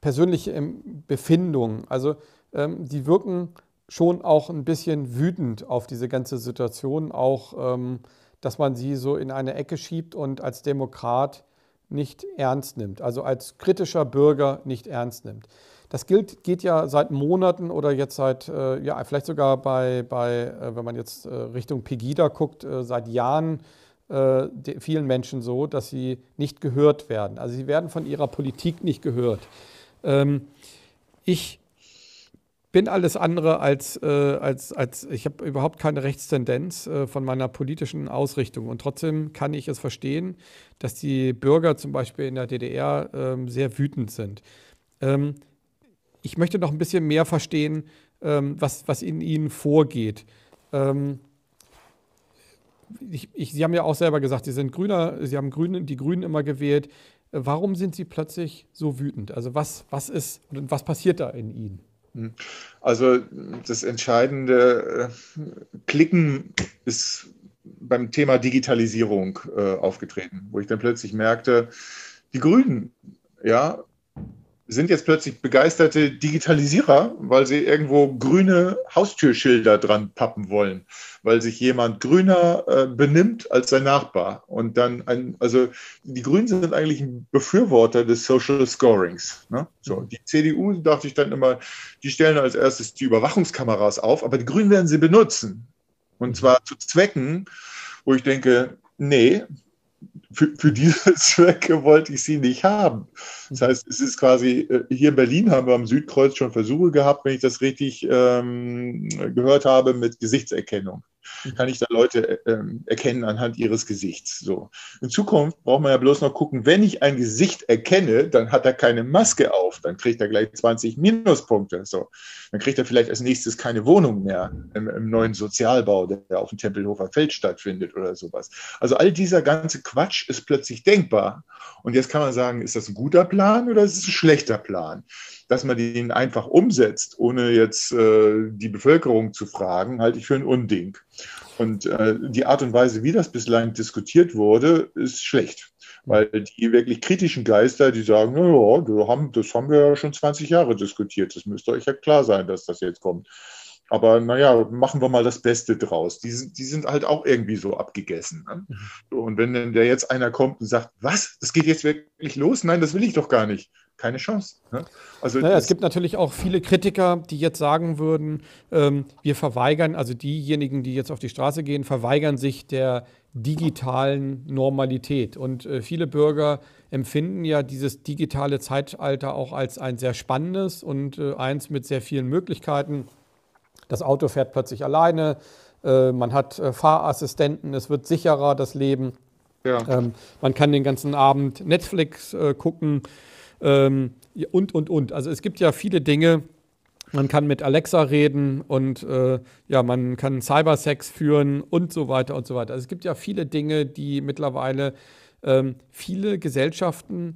persönliche Befindung. Also ähm, Sie wirken schon auch ein bisschen wütend auf diese ganze Situation, auch ähm, dass man sie so in eine Ecke schiebt und als Demokrat nicht ernst nimmt, also als kritischer Bürger nicht ernst nimmt. Das gilt, geht ja seit Monaten oder jetzt seit, äh, ja, vielleicht sogar bei, bei äh, wenn man jetzt äh, Richtung Pegida guckt, seit Jahren vielen Menschen so, dass sie nicht gehört werden. Also sie werden von ihrer Politik nicht gehört. Ähm, ich bin alles andere als, äh, als, als ich habe überhaupt keine Rechtstendenz äh, von meiner politischen Ausrichtung. Und trotzdem kann ich es verstehen, dass die Bürger zum Beispiel in der DDR ähm, sehr wütend sind. Ähm, ich möchte noch ein bisschen mehr verstehen, ähm, was, was in ihnen vorgeht. Ähm, ich, ich, Sie haben ja auch selber gesagt, Sie sind Grüner, Sie haben Grüne, die Grünen immer gewählt. Warum sind Sie plötzlich so wütend? Also was, was ist, was passiert da in Ihnen? Hm. Also das entscheidende äh, Klicken ist beim Thema Digitalisierung äh, aufgetreten, wo ich dann plötzlich merkte, die Grünen, ja, sind jetzt plötzlich begeisterte Digitalisierer, weil sie irgendwo grüne Haustürschilder dran pappen wollen, weil sich jemand grüner äh, benimmt als sein Nachbar. Und dann ein, also die Grünen sind eigentlich ein Befürworter des Social Scorings. Ne? So, die CDU dachte ich dann immer, die stellen als erstes die Überwachungskameras auf, aber die Grünen werden sie benutzen. Und zwar zu Zwecken, wo ich denke, nee, für, für diese [laughs] Zwecke wollte ich sie nicht haben. Das heißt, es ist quasi, äh, hier in Berlin haben wir am Südkreuz schon Versuche gehabt, wenn ich das richtig ähm, gehört habe, mit Gesichtserkennung. [laughs] Kann ich da Leute äh, ähm, erkennen anhand ihres Gesichts. So. In Zukunft braucht man ja bloß noch gucken, wenn ich ein Gesicht erkenne, dann hat er keine Maske auf, dann kriegt er gleich 20 Minuspunkte. So. Dann kriegt er vielleicht als nächstes keine Wohnung mehr im, im neuen Sozialbau, der auf dem Tempelhofer Feld stattfindet oder sowas. Also all dieser ganze Quatsch ist plötzlich denkbar. Und jetzt kann man sagen, ist das ein guter Plan oder ist es ein schlechter Plan? Dass man den einfach umsetzt, ohne jetzt äh, die Bevölkerung zu fragen, halte ich für ein Unding. Und äh, die Art und Weise, wie das bislang diskutiert wurde, ist schlecht. Weil die wirklich kritischen Geister, die sagen, ja, das haben, das haben wir ja schon 20 Jahre diskutiert. Das müsste euch ja klar sein, dass das jetzt kommt. Aber naja, machen wir mal das Beste draus. Die sind, die sind halt auch irgendwie so abgegessen. Ne? Mhm. Und wenn dann der jetzt einer kommt und sagt, was, das geht jetzt wirklich los? Nein, das will ich doch gar nicht keine Chance. Ne? Also naja, es gibt natürlich auch viele Kritiker, die jetzt sagen würden, ähm, wir verweigern, also diejenigen, die jetzt auf die Straße gehen, verweigern sich der digitalen Normalität. Und äh, viele Bürger empfinden ja dieses digitale Zeitalter auch als ein sehr spannendes und äh, eins mit sehr vielen Möglichkeiten. Das Auto fährt plötzlich alleine, äh, man hat äh, Fahrassistenten, es wird sicherer, das Leben. Ja. Ähm, man kann den ganzen Abend Netflix äh, gucken. Ähm, und, und, und. Also es gibt ja viele Dinge, man kann mit Alexa reden und äh, ja, man kann Cybersex führen und so weiter und so weiter. Also es gibt ja viele Dinge, die mittlerweile ähm, viele Gesellschaften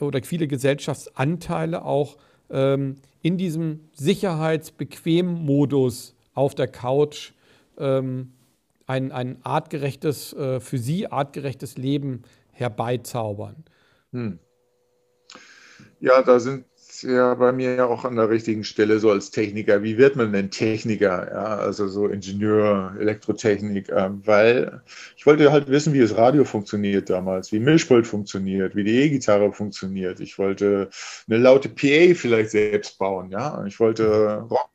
oder viele Gesellschaftsanteile auch ähm, in diesem Sicherheitsbequem-Modus auf der Couch ähm, ein, ein artgerechtes, äh, für sie artgerechtes Leben herbeizaubern. Hm. Ja, da sind ja bei mir ja auch an der richtigen Stelle so als Techniker. Wie wird man denn Techniker? Ja, also so Ingenieur, Elektrotechnik, äh, weil ich wollte halt wissen, wie das Radio funktioniert damals, wie Mischpult funktioniert, wie die E-Gitarre funktioniert. Ich wollte eine laute PA vielleicht selbst bauen, ja. Ich wollte Rock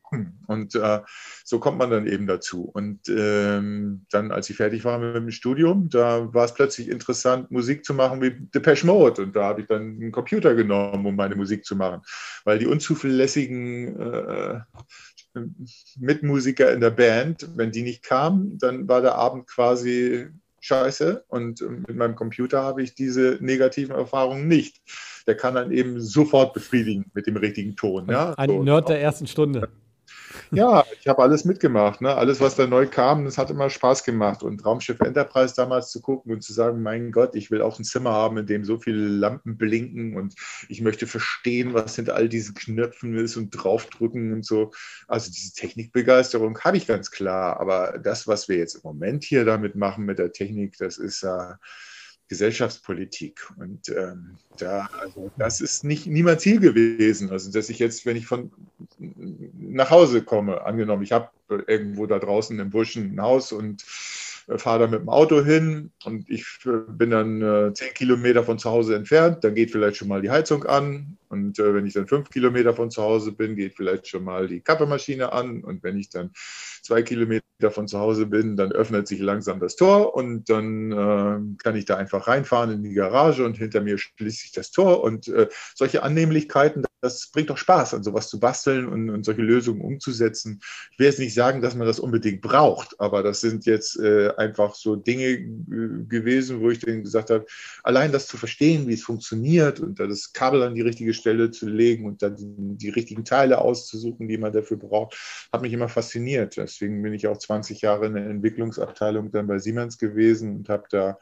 und äh, so kommt man dann eben dazu. Und ähm, dann, als ich fertig war mit dem Studium, da war es plötzlich interessant, Musik zu machen wie Depeche Mode. Und da habe ich dann einen Computer genommen, um meine Musik zu machen. Weil die unzuverlässigen äh, Mitmusiker in der Band, wenn die nicht kamen, dann war der Abend quasi scheiße. Und mit meinem Computer habe ich diese negativen Erfahrungen nicht. Der kann dann eben sofort befriedigen mit dem richtigen Ton. Ja? Ein so, Nerd der ersten Stunde. Ja, ich habe alles mitgemacht. Ne? Alles, was da neu kam, das hat immer Spaß gemacht. Und Raumschiff Enterprise damals zu gucken und zu sagen, mein Gott, ich will auch ein Zimmer haben, in dem so viele Lampen blinken und ich möchte verstehen, was hinter all diesen Knöpfen ist und draufdrücken und so. Also diese Technikbegeisterung habe ich ganz klar. Aber das, was wir jetzt im Moment hier damit machen mit der Technik, das ist ja... Äh, Gesellschaftspolitik. Und ähm, da, also das ist nicht niemals Ziel gewesen. Also, dass ich jetzt, wenn ich von nach Hause komme, angenommen, ich habe irgendwo da draußen im Busch ein Haus und äh, fahre da mit dem Auto hin und ich äh, bin dann äh, zehn Kilometer von zu Hause entfernt, dann geht vielleicht schon mal die Heizung an und äh, wenn ich dann fünf Kilometer von zu Hause bin, geht vielleicht schon mal die Kaffeemaschine an. Und wenn ich dann zwei Kilometer von zu Hause bin, dann öffnet sich langsam das Tor. Und dann äh, kann ich da einfach reinfahren in die Garage und hinter mir schließt sich das Tor. Und äh, solche Annehmlichkeiten, das bringt doch Spaß, an sowas zu basteln und, und, solche Lösungen umzusetzen. Ich will jetzt nicht sagen, dass man das unbedingt braucht, aber das sind jetzt äh, einfach so Dinge äh, gewesen, wo ich dann gesagt habe, allein das zu verstehen, wie es funktioniert und das Kabel an die richtige Stelle zu legen und dann die, richtigen Teile auszusuchen, die man dafür braucht, hat mich immer fasziniert. Deswegen bin ich auch 20 Jahre in der Entwicklungsabteilung dann bei Siemens gewesen und habe da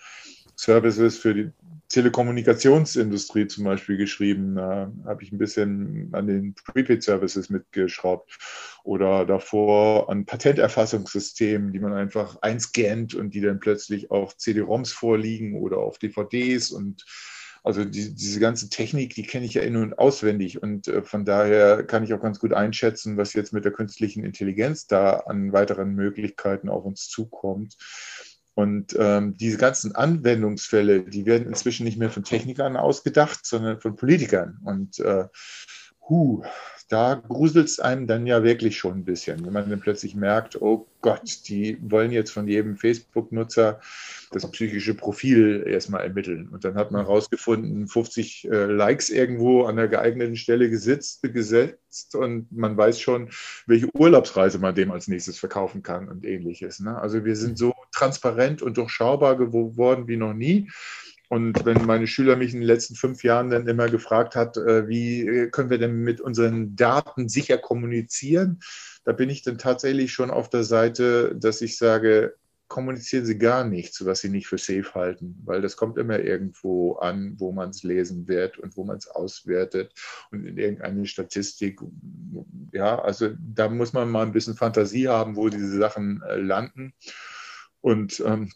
Services für die Telekommunikationsindustrie zum Beispiel geschrieben. Da habe ich ein bisschen an den Prepaid-Services mitgeschraubt oder davor an Patenterfassungssystemen, die man einfach einscannt und die dann plötzlich auf CD-ROMs vorliegen oder auf DVDs und also die, diese ganze Technik, die kenne ich ja in- und auswendig und äh, von daher kann ich auch ganz gut einschätzen, was jetzt mit der künstlichen Intelligenz da an weiteren Möglichkeiten auf uns zukommt. Und ähm, diese ganzen Anwendungsfälle, die werden inzwischen nicht mehr von Technikern ausgedacht, sondern von Politikern. Und äh, huh, da gruselt es einem dann ja wirklich schon ein bisschen, wenn man dann plötzlich merkt, oh Gott, die wollen jetzt von jedem Facebook-Nutzer das psychische Profil erstmal ermitteln. Und dann hat man herausgefunden, 50 äh, Likes irgendwo an der geeigneten Stelle gesetzt, gesetzt und man weiß schon, welche Urlaubsreise man dem als nächstes verkaufen kann und ähnliches. Ne? Also wir sind so transparent und durchschaubar geworden wie noch nie. Und wenn meine Schüler mich in den letzten fünf Jahren dann immer gefragt hat, äh, wie können wir denn mit unseren Daten sicher kommunizieren, da bin ich dann tatsächlich schon auf der Seite, dass ich sage, kommunizieren Sie gar nichts, was Sie nicht für safe halten, weil das kommt immer irgendwo an, wo man es lesen wird und wo man es auswertet und in irgendeine Statistik. Ja, also da muss man mal ein bisschen Fantasie haben, wo diese Sachen äh, landen. Und ähm,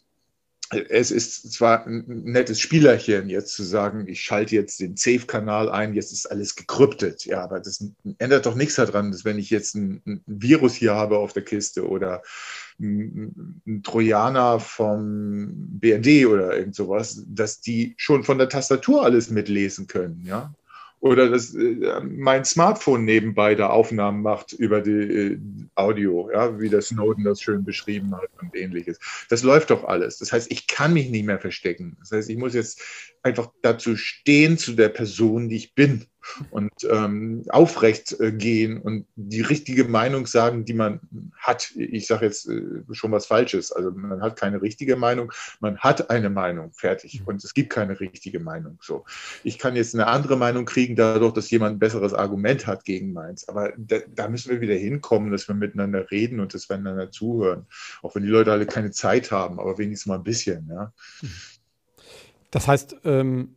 es ist zwar ein nettes Spielerchen, jetzt zu sagen, ich schalte jetzt den Safe-Kanal ein, jetzt ist alles gekryptet. Ja, aber das ändert doch nichts daran, dass wenn ich jetzt ein, ein Virus hier habe auf der Kiste oder ein, ein Trojaner vom BND oder irgend sowas, dass die schon von der Tastatur alles mitlesen können. Ja, oder dass äh, mein Smartphone nebenbei da Aufnahmen macht über die äh, Audio, ja, wie der Snowden das schön beschrieben hat und ähnliches. Das läuft doch alles. Das heißt, ich kann mich nicht mehr verstecken. Das heißt, ich muss jetzt einfach dazu stehen, zu der Person, die ich bin und ähm, aufrecht äh, gehen und die richtige Meinung sagen, die man hat. Ich sage jetzt äh, schon was Falsches. Also man hat keine richtige Meinung, man hat eine Meinung, fertig. Mhm. Und es gibt keine richtige Meinung. So, ich kann jetzt eine andere Meinung kriegen, dadurch, dass jemand ein besseres Argument hat gegen meins. Aber da, da müssen wir wieder hinkommen, dass wir miteinander reden und dass wir einander zuhören. Auch wenn die Leute alle keine Zeit haben, aber wenigstens mal ein bisschen. Ja. Das heißt, ähm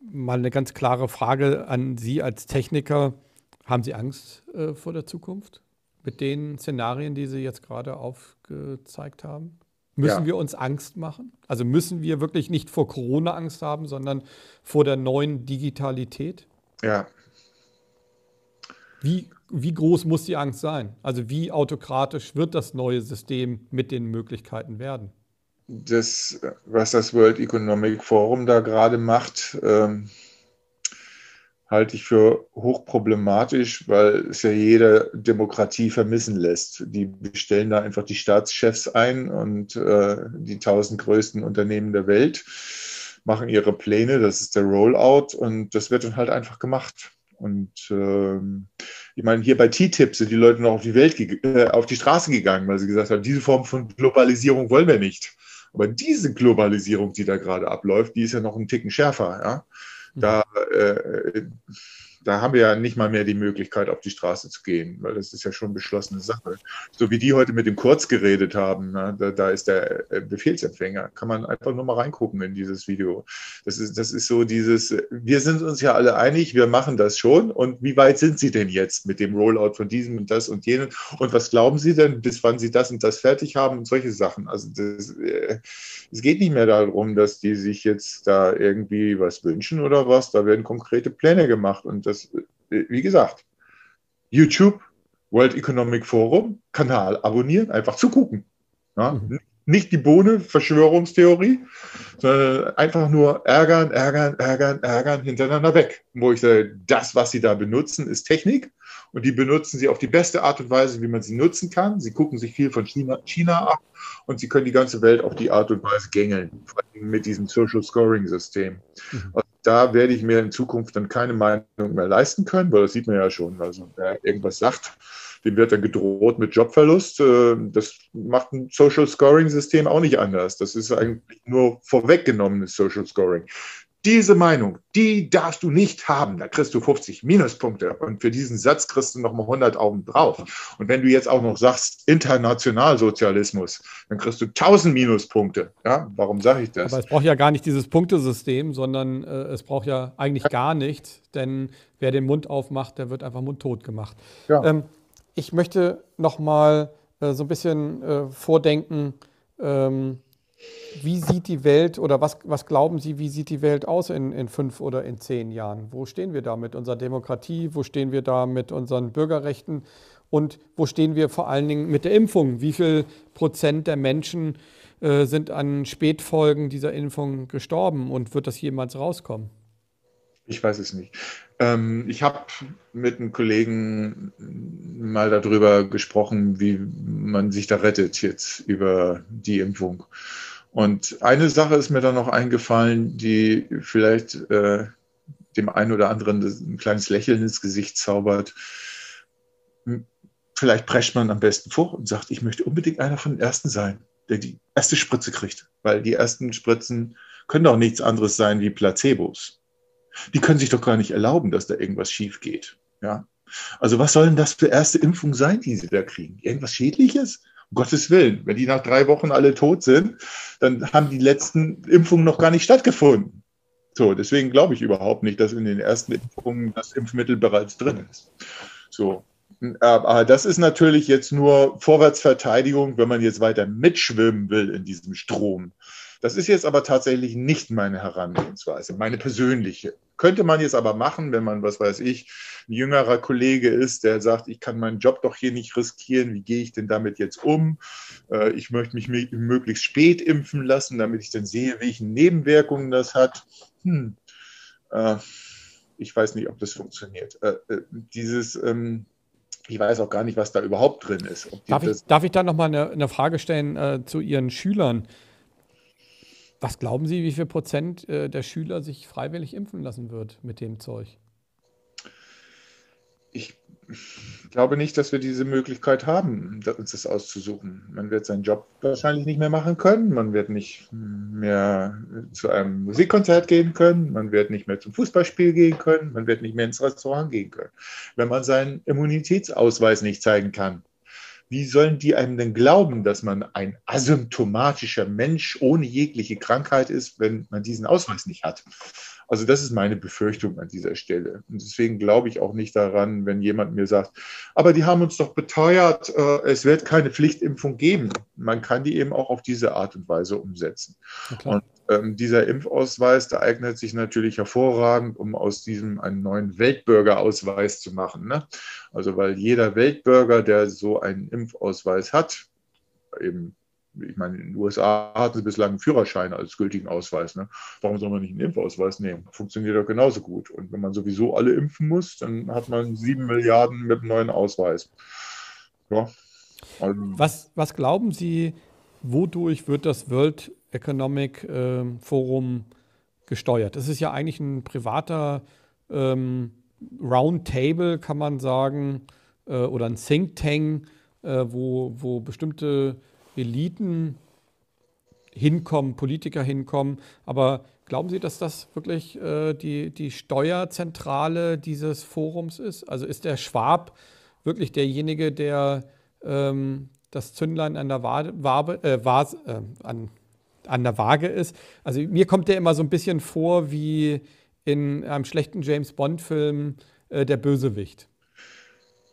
mal eine ganz klare Frage an Sie als Techniker. Haben Sie Angst äh, vor der Zukunft mit den Szenarien, die Sie jetzt gerade aufgezeigt haben? Müssen ja. wir uns Angst machen? Also müssen wir wirklich nicht vor Corona Angst haben, sondern vor der neuen Digitalität? Ja. Wie, wie groß muss die Angst sein? Also wie autokratisch wird das neue System mit den Möglichkeiten werden? Das, was das World Economic Forum da gerade macht, ähm, halte ich für hochproblematisch, weil es ja jede Demokratie vermissen lässt. Die bestellen da einfach die Staatschefs ein und äh, die tausend größten Unternehmen der Welt machen ihre Pläne, das ist der Rollout und das wird dann halt einfach gemacht. Und ähm, ich meine, hier bei TTIP sind die Leute noch auf die Welt, äh, auf die Straße gegangen, weil sie gesagt haben, diese Form von Globalisierung wollen wir nicht. Aber diese Globalisierung, die da gerade abläuft, die ist ja noch einen Ticken schärfer. Ja? Da, äh, da haben wir ja nicht mal mehr die Möglichkeit, auf die Straße zu gehen, weil das ist ja schon beschlossene Sache. So wie die heute mit dem Kurz geredet haben, ne, da, da, ist der äh, Befehlsempfänger. Kann man einfach nur mal reingucken in dieses Video. Das ist, das ist so dieses, wir sind uns ja alle einig, wir machen das schon. Und wie weit sind Sie denn jetzt mit dem Rollout von diesem und das und jenem? Und was glauben Sie denn, bis wann Sie das und das fertig haben und solche Sachen? Also das, äh, es geht nicht mehr darum, dass die sich jetzt da irgendwie was wünschen oder was. Da werden konkrete Pläne gemacht. Und das, äh, wie gesagt, YouTube, World Economic Forum, Kanal abonnieren, einfach zugucken. Ja? Mhm. Nicht die Bohne, Verschwörungstheorie, sondern einfach nur ärgern, ärgern, ärgern, ärgern, hintereinander weg. Wo ich sage, das, was sie da benutzen, ist Technik und die benutzen sie auf die beste Art und Weise, wie man sie nutzen kann. Sie gucken sich viel von China, China ab und sie können die ganze Welt auf die Art und Weise gängeln, mit diesem Social Scoring System. Mhm. Da werde ich mir in Zukunft dann keine Meinung mehr leisten können, weil das sieht man ja schon. Also wer irgendwas sagt, dem wird dann gedroht mit Jobverlust. Äh, das macht ein Social Scoring System auch nicht anders. Das ist eigentlich nur vorweggenommenes Social Scoring. Diese Meinung, die darfst du nicht haben. Da kriegst du 50 Minuspunkte. Und für diesen Satz kriegst du nochmal 100 Augen drauf. Und wenn du jetzt auch noch sagst, Internationalsozialismus, dann kriegst du 1000 Minuspunkte. Ja, warum sage ich das? Aber es braucht ja gar nicht dieses Punktesystem, sondern äh, es braucht ja eigentlich gar nichts. Denn wer den Mund aufmacht, der wird einfach mundtot gemacht. Ja. Ähm, ich möchte nochmal äh, so ein bisschen äh, vordenken. Ähm, wie sieht die Welt oder was, was glauben Sie, wie sieht die Welt aus in, in fünf oder in zehn Jahren? Wo stehen wir da mit unserer Demokratie? Wo stehen wir da mit unseren Bürgerrechten? Und wo stehen wir vor allen Dingen mit der Impfung? Wie viel Prozent der Menschen äh, sind an Spätfolgen dieser Impfung gestorben und wird das jemals rauskommen? Ich weiß es nicht. Ähm, ich habe mit einem Kollegen mal darüber gesprochen, wie man sich da rettet jetzt über die Impfung. Und eine Sache ist mir dann noch eingefallen, die vielleicht äh, dem einen oder anderen ein kleines Lächeln ins Gesicht zaubert. Vielleicht prescht man am besten vor und sagt, ich möchte unbedingt einer von den Ersten sein, der die erste Spritze kriegt. Weil die ersten Spritzen können doch nichts anderes sein wie Placebos die können sich doch gar nicht erlauben, dass da irgendwas schief geht. Ja? Also was soll denn das für erste Impfung sein, die sie da kriegen? Irgendwas Schädliches? Um Gottes Willen, wenn die nach drei Wochen alle tot sind, dann haben die letzten Impfungen noch gar nicht stattgefunden. So, deswegen glaube ich überhaupt nicht, dass in den ersten Impfungen das Impfmittel bereits drin ist. So. Aber das ist natürlich jetzt nur Vorwärtsverteidigung, wenn man jetzt weiter mitschwimmen will in diesem Strom. Das ist jetzt aber tatsächlich nicht meine Herangehensweise, meine persönliche. Könnte man jetzt aber machen, wenn man, was weiß ich, ein jüngerer Kollege ist, der sagt, ich kann meinen Job doch hier nicht riskieren, wie gehe ich denn damit jetzt um? Äh, ich möchte mich möglichst spät impfen lassen, damit ich dann sehe, welche Nebenwirkungen das hat. Hm. Äh, ich weiß nicht, ob das funktioniert. Äh, dieses, ähm, ich weiß auch gar nicht, was da überhaupt drin ist. Darf ich, darf ich da nochmal eine, eine Frage stellen äh, zu Ihren Schülern? Was glauben Sie, wie viel Prozent äh, der Schüler sich freiwillig impfen lassen wird mit dem Zeug? Ich glaube nicht, dass wir diese Möglichkeit haben, uns das auszusuchen. Man wird seinen Job wahrscheinlich nicht mehr machen können. Man wird nicht mehr zu einem Musikkonzert gehen können. Man wird nicht mehr zum Fußballspiel gehen können. Man wird nicht mehr ins Restaurant gehen können, wenn man seinen Immunitätsausweis nicht zeigen kann. Wie sollen die einem denn glauben, dass man ein asymptomatischer Mensch ohne jegliche Krankheit ist, wenn man diesen Ausweis nicht hat? Also das ist meine Befürchtung an dieser Stelle. Und deswegen glaube ich auch nicht daran, wenn jemand mir sagt, aber die haben uns doch beteuert, äh, es wird keine Pflichtimpfung geben. Man kann die eben auch auf diese Art und Weise umsetzen. Und ähm, dieser Impfausweis, der eignet sich natürlich hervorragend, um aus diesem einen neuen Weltbürgerausweis zu machen. Ne? Also weil jeder Weltbürger, der so einen Impfausweis hat, eben, ich meine, in den USA hatten sie bislang einen Führerschein als gültigen Ausweis. Ne? Warum soll man nicht einen Impfausweis nehmen? Funktioniert doch genauso gut. Und wenn man sowieso alle impfen muss, dann hat man sieben Milliarden mit einem neuen Ausweis. Ja. Also, was, was glauben Sie, wodurch wird das World Economic äh, Forum gesteuert. Das ist ja eigentlich ein privater ähm, Roundtable, kann man sagen, äh, oder ein Think Tank, äh, wo, wo bestimmte Eliten hinkommen, Politiker hinkommen. Aber glauben Sie, dass das wirklich äh, die, die Steuerzentrale dieses Forums ist? Also ist der Schwab wirklich derjenige, der ähm, das Zündlein an der, Wabe, äh, Vase, äh, an, an der Waage ist? Also mir kommt der immer so ein bisschen vor wie in einem schlechten James Bond-Film äh, der Bösewicht.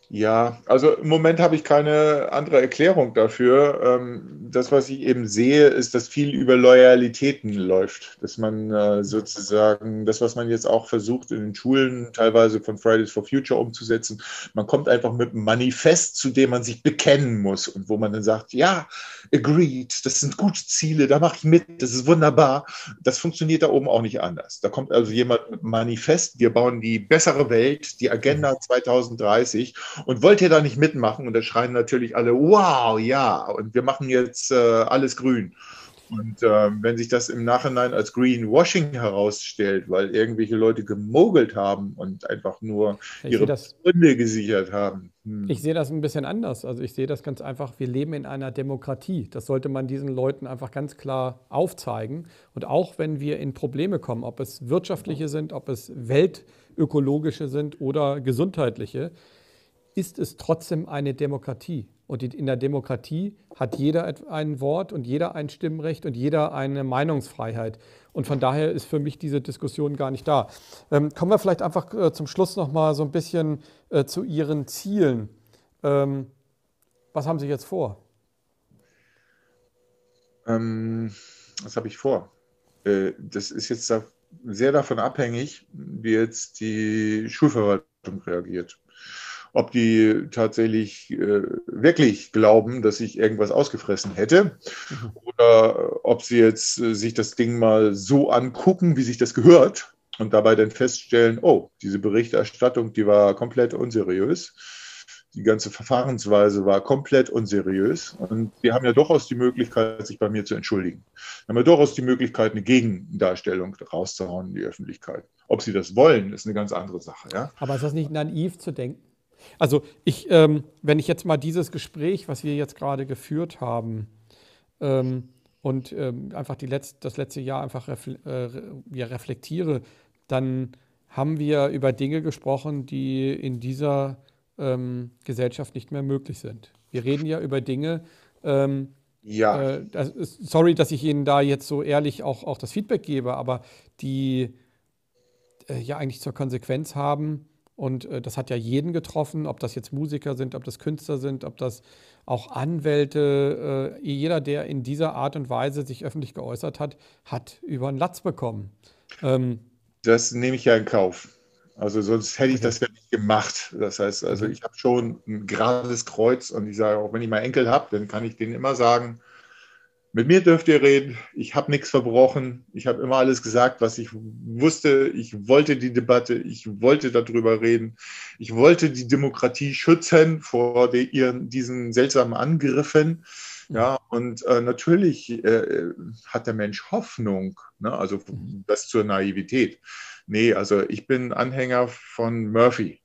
Ja, also im Moment habe ich keine andere Erklärung dafür. Ähm, das, was ich eben sehe, ist, dass viel über Loyalitäten läuft. Dass man äh, sozusagen, das, was man jetzt auch versucht in den Schulen teilweise von Fridays for Future umzusetzen, man kommt einfach mit einem Manifest, zu dem man sich bekennen muss und wo man dann sagt, ja, agreed, das sind gute Ziele, da mache ich mit, das ist wunderbar. Das funktioniert da oben auch nicht anders. Da kommt also jemand mit einem Manifest, wir bauen die bessere Welt, die Agenda 2030 und wollt ihr da nicht mitmachen? Und da schreien natürlich alle, wow, ja, und wir machen jetzt äh, alles grün. Und äh, wenn sich das im Nachhinein als Greenwashing herausstellt, weil irgendwelche Leute gemogelt haben und einfach nur ich ihre Gründe gesichert haben. Hm. Ich sehe das ein bisschen anders. Also ich sehe das ganz einfach, wir leben in einer Demokratie. Das sollte man diesen Leuten einfach ganz klar aufzeigen. Und auch wenn wir in Probleme kommen, ob es wirtschaftliche sind, ob es weltökologische sind oder gesundheitliche, ist es trotzdem eine Demokratie. Und in der Demokratie hat jeder ein Wort und jeder ein Stimmrecht und jeder eine Meinungsfreiheit. Und von daher ist für mich diese Diskussion gar nicht da. Ähm, kommen wir vielleicht einfach äh, zum Schluss noch mal so ein bisschen äh, zu Ihren Zielen. Ähm, was haben Sie jetzt vor? Ähm, was habe ich vor? Äh, das ist jetzt sehr davon abhängig, wie jetzt die Schulverwaltung reagiert ob die tatsächlich äh, wirklich glauben, dass ich irgendwas ausgefressen hätte mhm. oder ob sie jetzt äh, sich das Ding mal so angucken, wie sich das gehört und dabei dann feststellen, oh, diese Berichterstattung, die war komplett unseriös. Die ganze Verfahrensweise war komplett unseriös. Und die haben ja durchaus die Möglichkeit, sich bei mir zu entschuldigen. Die haben ja durchaus die Möglichkeit, eine Gegendarstellung rauszuhauen in die Öffentlichkeit. Ob sie das wollen, ist eine ganz andere Sache. Ja? Aber ist das nicht naiv zu denken? Also ich, ähm, wenn ich jetzt mal dieses Gespräch, was wir jetzt gerade geführt haben, ähm, und ähm, einfach die Letz-, das letzte Jahr einfach refl äh, ja, reflektiere, dann haben wir über Dinge gesprochen, die in dieser ähm, Gesellschaft nicht mehr möglich sind. Wir reden ja über Dinge, ähm, ja. Äh, das ist, sorry, dass ich Ihnen da jetzt so ehrlich auch, auch das Feedback gebe, aber die äh, ja eigentlich zur Konsequenz haben, und äh, das hat ja jeden getroffen, ob das jetzt Musiker sind, ob das Künstler sind, ob das auch Anwälte. Äh, jeder, der in dieser Art und Weise sich öffentlich geäußert hat, hat über einen Latz bekommen. Ähm, das nehme ich ja in Kauf. Also sonst hätte ich okay. das ja nicht gemacht. Das heißt, also mhm. ich habe schon ein gerades Kreuz und ich sage, auch wenn ich mal Enkel habe, dann kann ich denen immer sagen, mit mir dürft ihr reden. Ich habe nichts verbrochen. Ich habe immer alles gesagt, was ich wusste. Ich wollte die Debatte. Ich wollte darüber reden. Ich wollte die Demokratie schützen vor die, ihren, diesen seltsamen Angriffen. Ja, und äh, natürlich äh, hat der Mensch Hoffnung. Ne? Also das zur Naivität. Nee, also ich bin Anhänger von Murphy.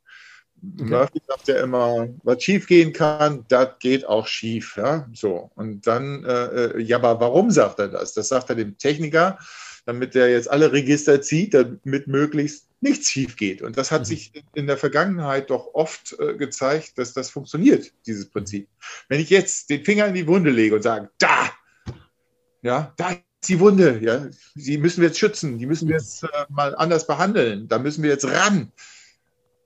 Okay. Murphy sagt ja immer, was schief gehen kann, das geht auch schief. Ja? So. Und dann, äh, äh, ja, aber warum sagt er das? Das sagt er dem Techniker, damit er jetzt alle Register zieht, damit möglichst nichts schief geht. Und das hat mhm. sich in der Vergangenheit doch oft äh, gezeigt, dass das funktioniert, dieses Prinzip. Wenn ich jetzt den Finger in die Wunde lege und sage, da, ja, da ist die Wunde, ja, die müssen wir jetzt schützen, die müssen wir jetzt äh, mal anders behandeln, da müssen wir jetzt ran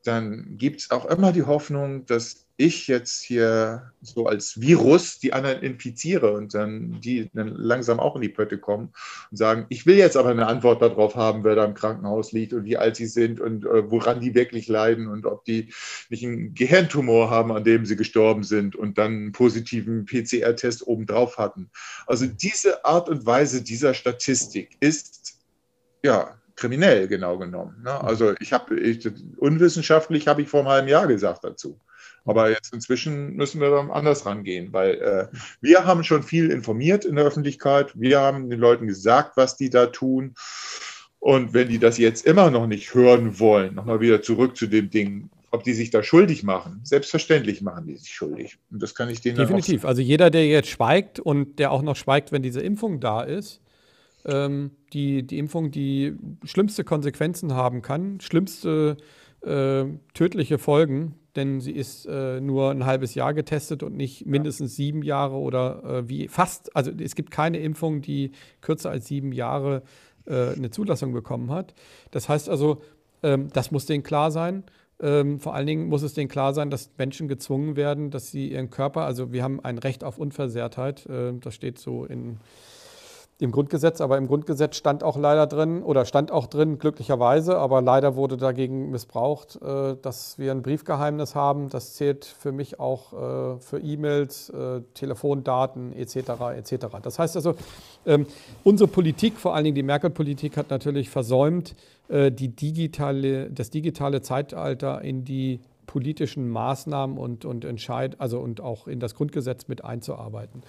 dann gibt es auch immer die Hoffnung, dass ich jetzt hier so als Virus die anderen infiziere und dann die dann langsam auch in die Pötte kommen und sagen, ich will jetzt aber eine Antwort darauf haben, wer da im Krankenhaus liegt und wie alt sie sind und äh, woran die wirklich leiden und ob die nicht einen Gehirntumor haben, an dem sie gestorben sind und dann einen positiven PCR-Test obendrauf hatten. Also diese Art und Weise dieser Statistik ist ja kriminell, genau genommen. Ne? Mhm. Also ich habe, unwissenschaftlich habe ich vor einem halben Jahr gesagt dazu. Aber jetzt inzwischen müssen wir dann anders rangehen, weil äh, wir haben schon viel informiert in der Öffentlichkeit. Wir haben den Leuten gesagt, was die da tun. Und wenn die das jetzt immer noch nicht hören wollen, nochmal wieder zurück zu dem Ding, ob die sich da schuldig machen. Selbstverständlich machen die sich schuldig. Und das kann ich denen Definitiv. Also jeder, der jetzt schweigt und der auch noch schweigt, wenn diese Impfung da ist, ähm, die, die Impfung, die schlimmste Konsequenzen haben kann, schlimmste äh, tödliche Folgen, denn sie ist äh, nur ein halbes Jahr getestet und nicht mindestens sieben Jahre oder äh, wie fast, also es gibt keine Impfung, die kürzer als sieben Jahre äh, eine Zulassung bekommen hat. Das heißt also, ähm, das muss denen klar sein. Ähm, vor allen Dingen muss es denen klar sein, dass Menschen gezwungen werden, dass sie ihren Körper, also wir haben ein Recht auf Unversehrtheit, äh, das steht so in, im Grundgesetz, aber im Grundgesetz stand auch leider drin, oder stand auch drin, glücklicherweise, aber leider wurde dagegen missbraucht, äh, dass wir ein Briefgeheimnis haben. Das zählt für mich auch äh, für E-Mails, äh, Telefondaten etc. etc. Das heißt also, ähm, unsere Politik, vor allen Dingen die Merkel-Politik, hat natürlich versäumt, die digitale, das digitale Zeitalter in die politischen Maßnahmen und, und Entscheid, also und auch in das Grundgesetz mit einzuarbeiten.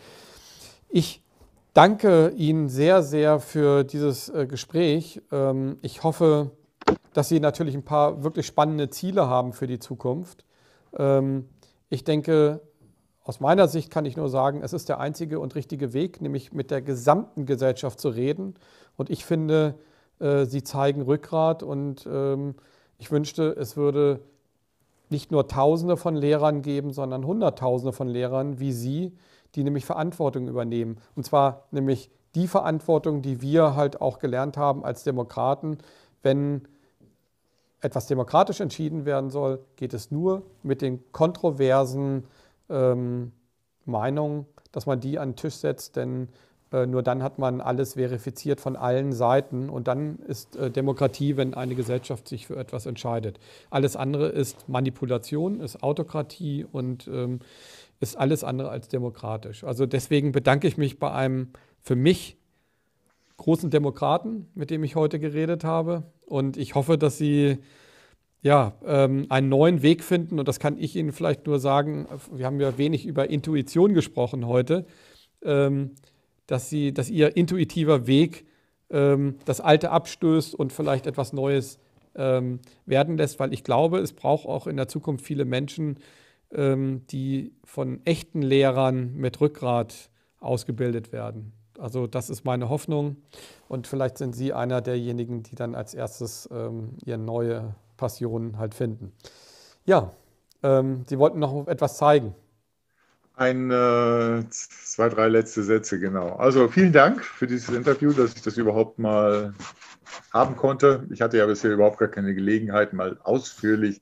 Ich danke Ihnen sehr, sehr für dieses äh, Gespräch. Ähm, ich hoffe, dass Sie natürlich ein paar wirklich spannende Ziele haben für die Zukunft. Ähm, ich denke, aus meiner Sicht kann ich nur sagen, es ist der einzige und richtige Weg, nämlich mit der gesamten Gesellschaft zu reden. Und ich finde, äh, Sie zeigen Rückgrat und ähm, ich wünschte, es würde nicht nur Tausende von Lehrern geben, sondern Hunderttausende von Lehrern wie Sie, die nämlich Verantwortung übernehmen. Und zwar nämlich die Verantwortung, die wir halt auch gelernt haben als Demokraten. Wenn etwas demokratisch entschieden werden soll, geht es nur mit den kontroversen ähm, Meinungen, dass man die an den Tisch setzt, denn äh, nur dann hat man alles verifiziert von allen Seiten und dann ist äh, Demokratie, wenn eine Gesellschaft sich für etwas entscheidet. Alles andere ist Manipulation, ist Autokratie und ähm, ist alles andere als demokratisch. Also deswegen bedanke ich mich bei einem für mich großen Demokraten, mit dem ich heute geredet habe. Und ich hoffe, dass Sie ja, ähm, einen neuen Weg finden. Und das kann ich Ihnen vielleicht nur sagen. Wir haben ja wenig über Intuition gesprochen heute. Ähm, dass, Sie, dass Ihr intuitiver Weg ähm, das Alte abstößt und vielleicht etwas Neues ähm, werden lässt, weil ich glaube, es braucht auch in der Zukunft viele Menschen, die von echten Lehrern mit Rückgrat ausgebildet werden. Also das ist meine Hoffnung und vielleicht sind Sie einer derjenigen, die dann als erstes ähm, ihre neue Passion halt finden. Ja, ähm, Sie wollten noch etwas zeigen. Ein, äh, zwei, drei letzte Sätze, genau. Also vielen Dank für dieses Interview, dass ich das überhaupt mal haben konnte. Ich hatte ja bisher überhaupt gar keine Gelegenheit, mal ausführlich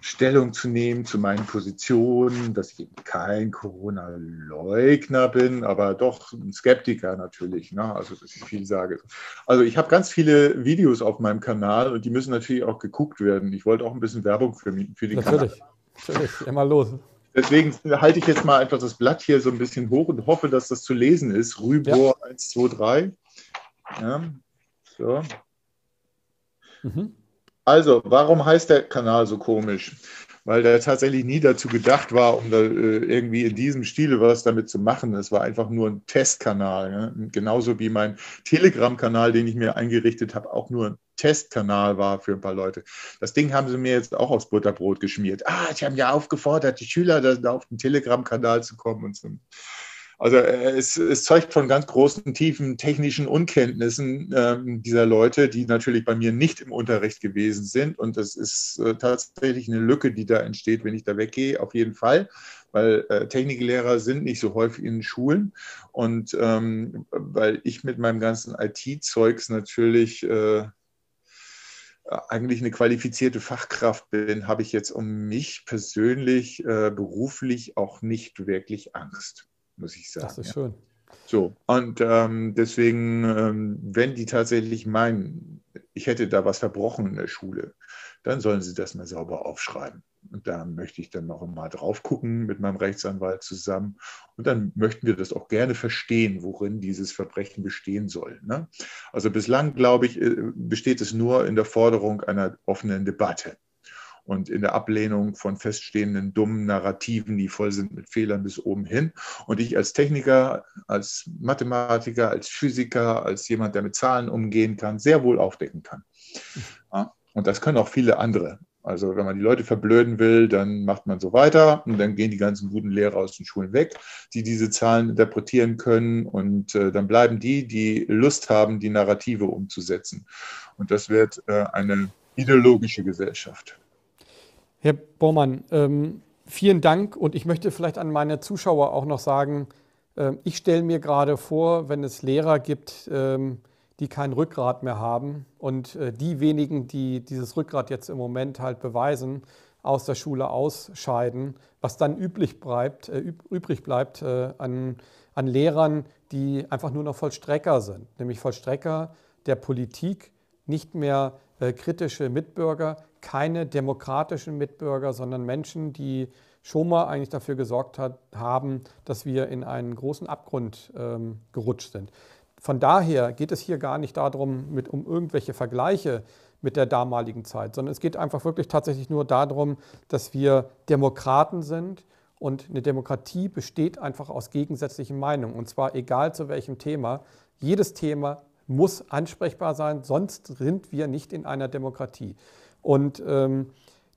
Stellung zu nehmen zu meinen Positionen, dass ich eben kein Corona-Leugner bin, aber doch ein Skeptiker natürlich. Ne? Also, dass ich viel sage. Also, ich habe ganz viele Videos auf meinem Kanal und die müssen natürlich auch geguckt werden. Ich wollte auch ein bisschen Werbung für, für den natürlich. Kanal. Natürlich, immer los. Deswegen halte ich jetzt mal einfach das Blatt hier so ein bisschen hoch und hoffe, dass das zu lesen ist. Rübor ja. 1, 2, 3. Ja, so. Mhm. Also, warum heißt der Kanal so komisch? weil der tatsächlich nie dazu gedacht war, um da äh, irgendwie in diesem Stile was damit zu machen. Es war einfach nur ein Testkanal. Ne? Genauso wie mein Telegram-Kanal, den ich mir eingerichtet habe, auch nur ein Testkanal war für ein paar Leute. Das Ding haben sie mir jetzt auch aufs Butterbrot geschmiert. Ah, ich habe ja aufgefordert, die Schüler da auf den Telegram-Kanal zu kommen und so. Also äh, es, es, zeugt von ganz großen, tiefen technischen Unkenntnissen äh, dieser Leute, die natürlich bei mir nicht im Unterricht gewesen sind. Und das ist äh, tatsächlich eine Lücke, die da entsteht, wenn ich da weggehe, auf jeden Fall. Weil äh, Techniklehrer sind nicht so häufig in Schulen. Und ähm, weil ich mit meinem ganzen IT-Zeugs natürlich äh, eigentlich eine qualifizierte Fachkraft bin, habe ich jetzt um mich persönlich äh, beruflich auch nicht wirklich Angst muss ich sagen. Das ist ja. schön. So, und ähm, deswegen, ähm, wenn die tatsächlich meinen, ich hätte da was verbrochen in der Schule, dann sollen sie das mal sauber aufschreiben. Und da möchte ich dann noch mal drauf gucken mit meinem Rechtsanwalt zusammen. Und dann möchten wir das auch gerne verstehen, worin dieses Verbrechen bestehen soll. Ne? Also bislang, glaube ich, äh, besteht es nur in der Forderung einer offenen Debatte und in der Ablehnung von feststehenden dummen Narrativen, die voll sind mit Fehlern bis oben hin. Und ich als Techniker, als Mathematiker, als Physiker, als jemand, der mit Zahlen umgehen kann, sehr wohl aufdecken kann. Ja, und das können auch viele andere Also wenn man die Leute verblöden will, dann macht man so weiter und dann gehen die ganzen guten Lehrer aus den Schulen weg, die diese Zahlen interpretieren können und äh, dann bleiben die, die Lust haben, die Narrative umzusetzen. Und das wird äh, eine ideologische Gesellschaft. Herr Bormann, ähm, vielen Dank und ich möchte vielleicht an meine Zuschauer auch noch sagen, äh, ich stelle mir gerade vor, wenn es Lehrer gibt, ähm, die kein Rückgrat mehr haben und äh, die wenigen, die dieses Rückgrat jetzt im Moment halt beweisen, aus der Schule ausscheiden, was dann üblich bleibt, äh, übrig bleibt äh, an, an Lehrern, die einfach nur noch Vollstrecker sind, nämlich Vollstrecker der Politik, nicht mehr äh, kritische Mitbürger, keine demokratischen Mitbürger, sondern Menschen, die schon mal eigentlich dafür gesorgt hat, haben, dass wir in einen großen Abgrund ähm, gerutscht sind. Von daher geht es hier gar nicht darum, mit, um irgendwelche Vergleiche mit der damaligen Zeit, sondern es geht einfach wirklich tatsächlich nur darum, dass wir Demokraten sind und eine Demokratie besteht einfach aus gegensätzlichen Meinungen und zwar egal zu welchem Thema. Jedes Thema muss ansprechbar sein, sonst sind wir nicht in einer Demokratie. Und ähm,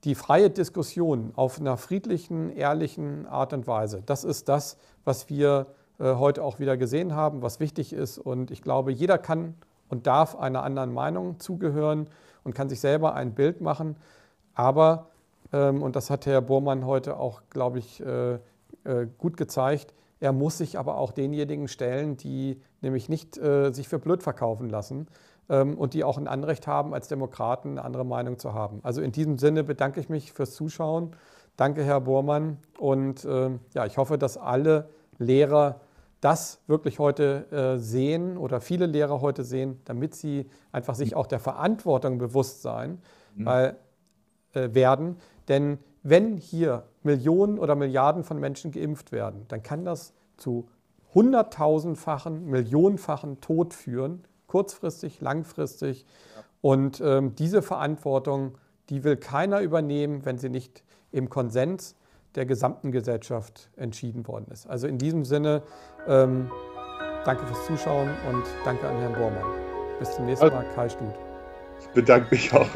die freie Diskussion auf einer friedlichen, ehrlichen Art und Weise, das ist das, was wir äh, heute auch wieder gesehen haben, was wichtig ist. Und ich glaube, jeder kann und darf einer anderen Meinung zugehören und kann sich selber ein Bild machen. Aber, ähm, und das hat Herr Bormann heute auch, glaube ich, äh, äh, gut gezeigt, er muss sich aber auch denjenigen stellen, die nämlich nicht sich für blöd verkaufen lassen und die auch ein Anrecht haben, als Demokraten eine andere Meinung zu haben. Also in diesem Sinne bedanke ich mich fürs Zuschauen. Danke, Herr Bormann. Und ähm, ja, ich hoffe, dass alle Lehrer das wirklich heute äh, sehen oder viele Lehrer heute sehen, damit sie einfach sich auch der Verantwortung bewusst sein mhm. weil, äh, werden. Denn wenn hier Millionen oder Milliarden von Menschen geimpft werden, dann kann das zu hunderttausendfachen, millionenfachen Tod führen, kurzfristig, langfristig. Ja. Und ähm, diese Verantwortung, die will keiner übernehmen, wenn sie nicht im Konsens der gesamten Gesellschaft entschieden worden ist. Also in diesem Sinne, ähm, danke fürs Zuschauen und danke an Herrn Bormann. Bis zum nächsten Mal, Kai Stut. Ich bedanke mich auch.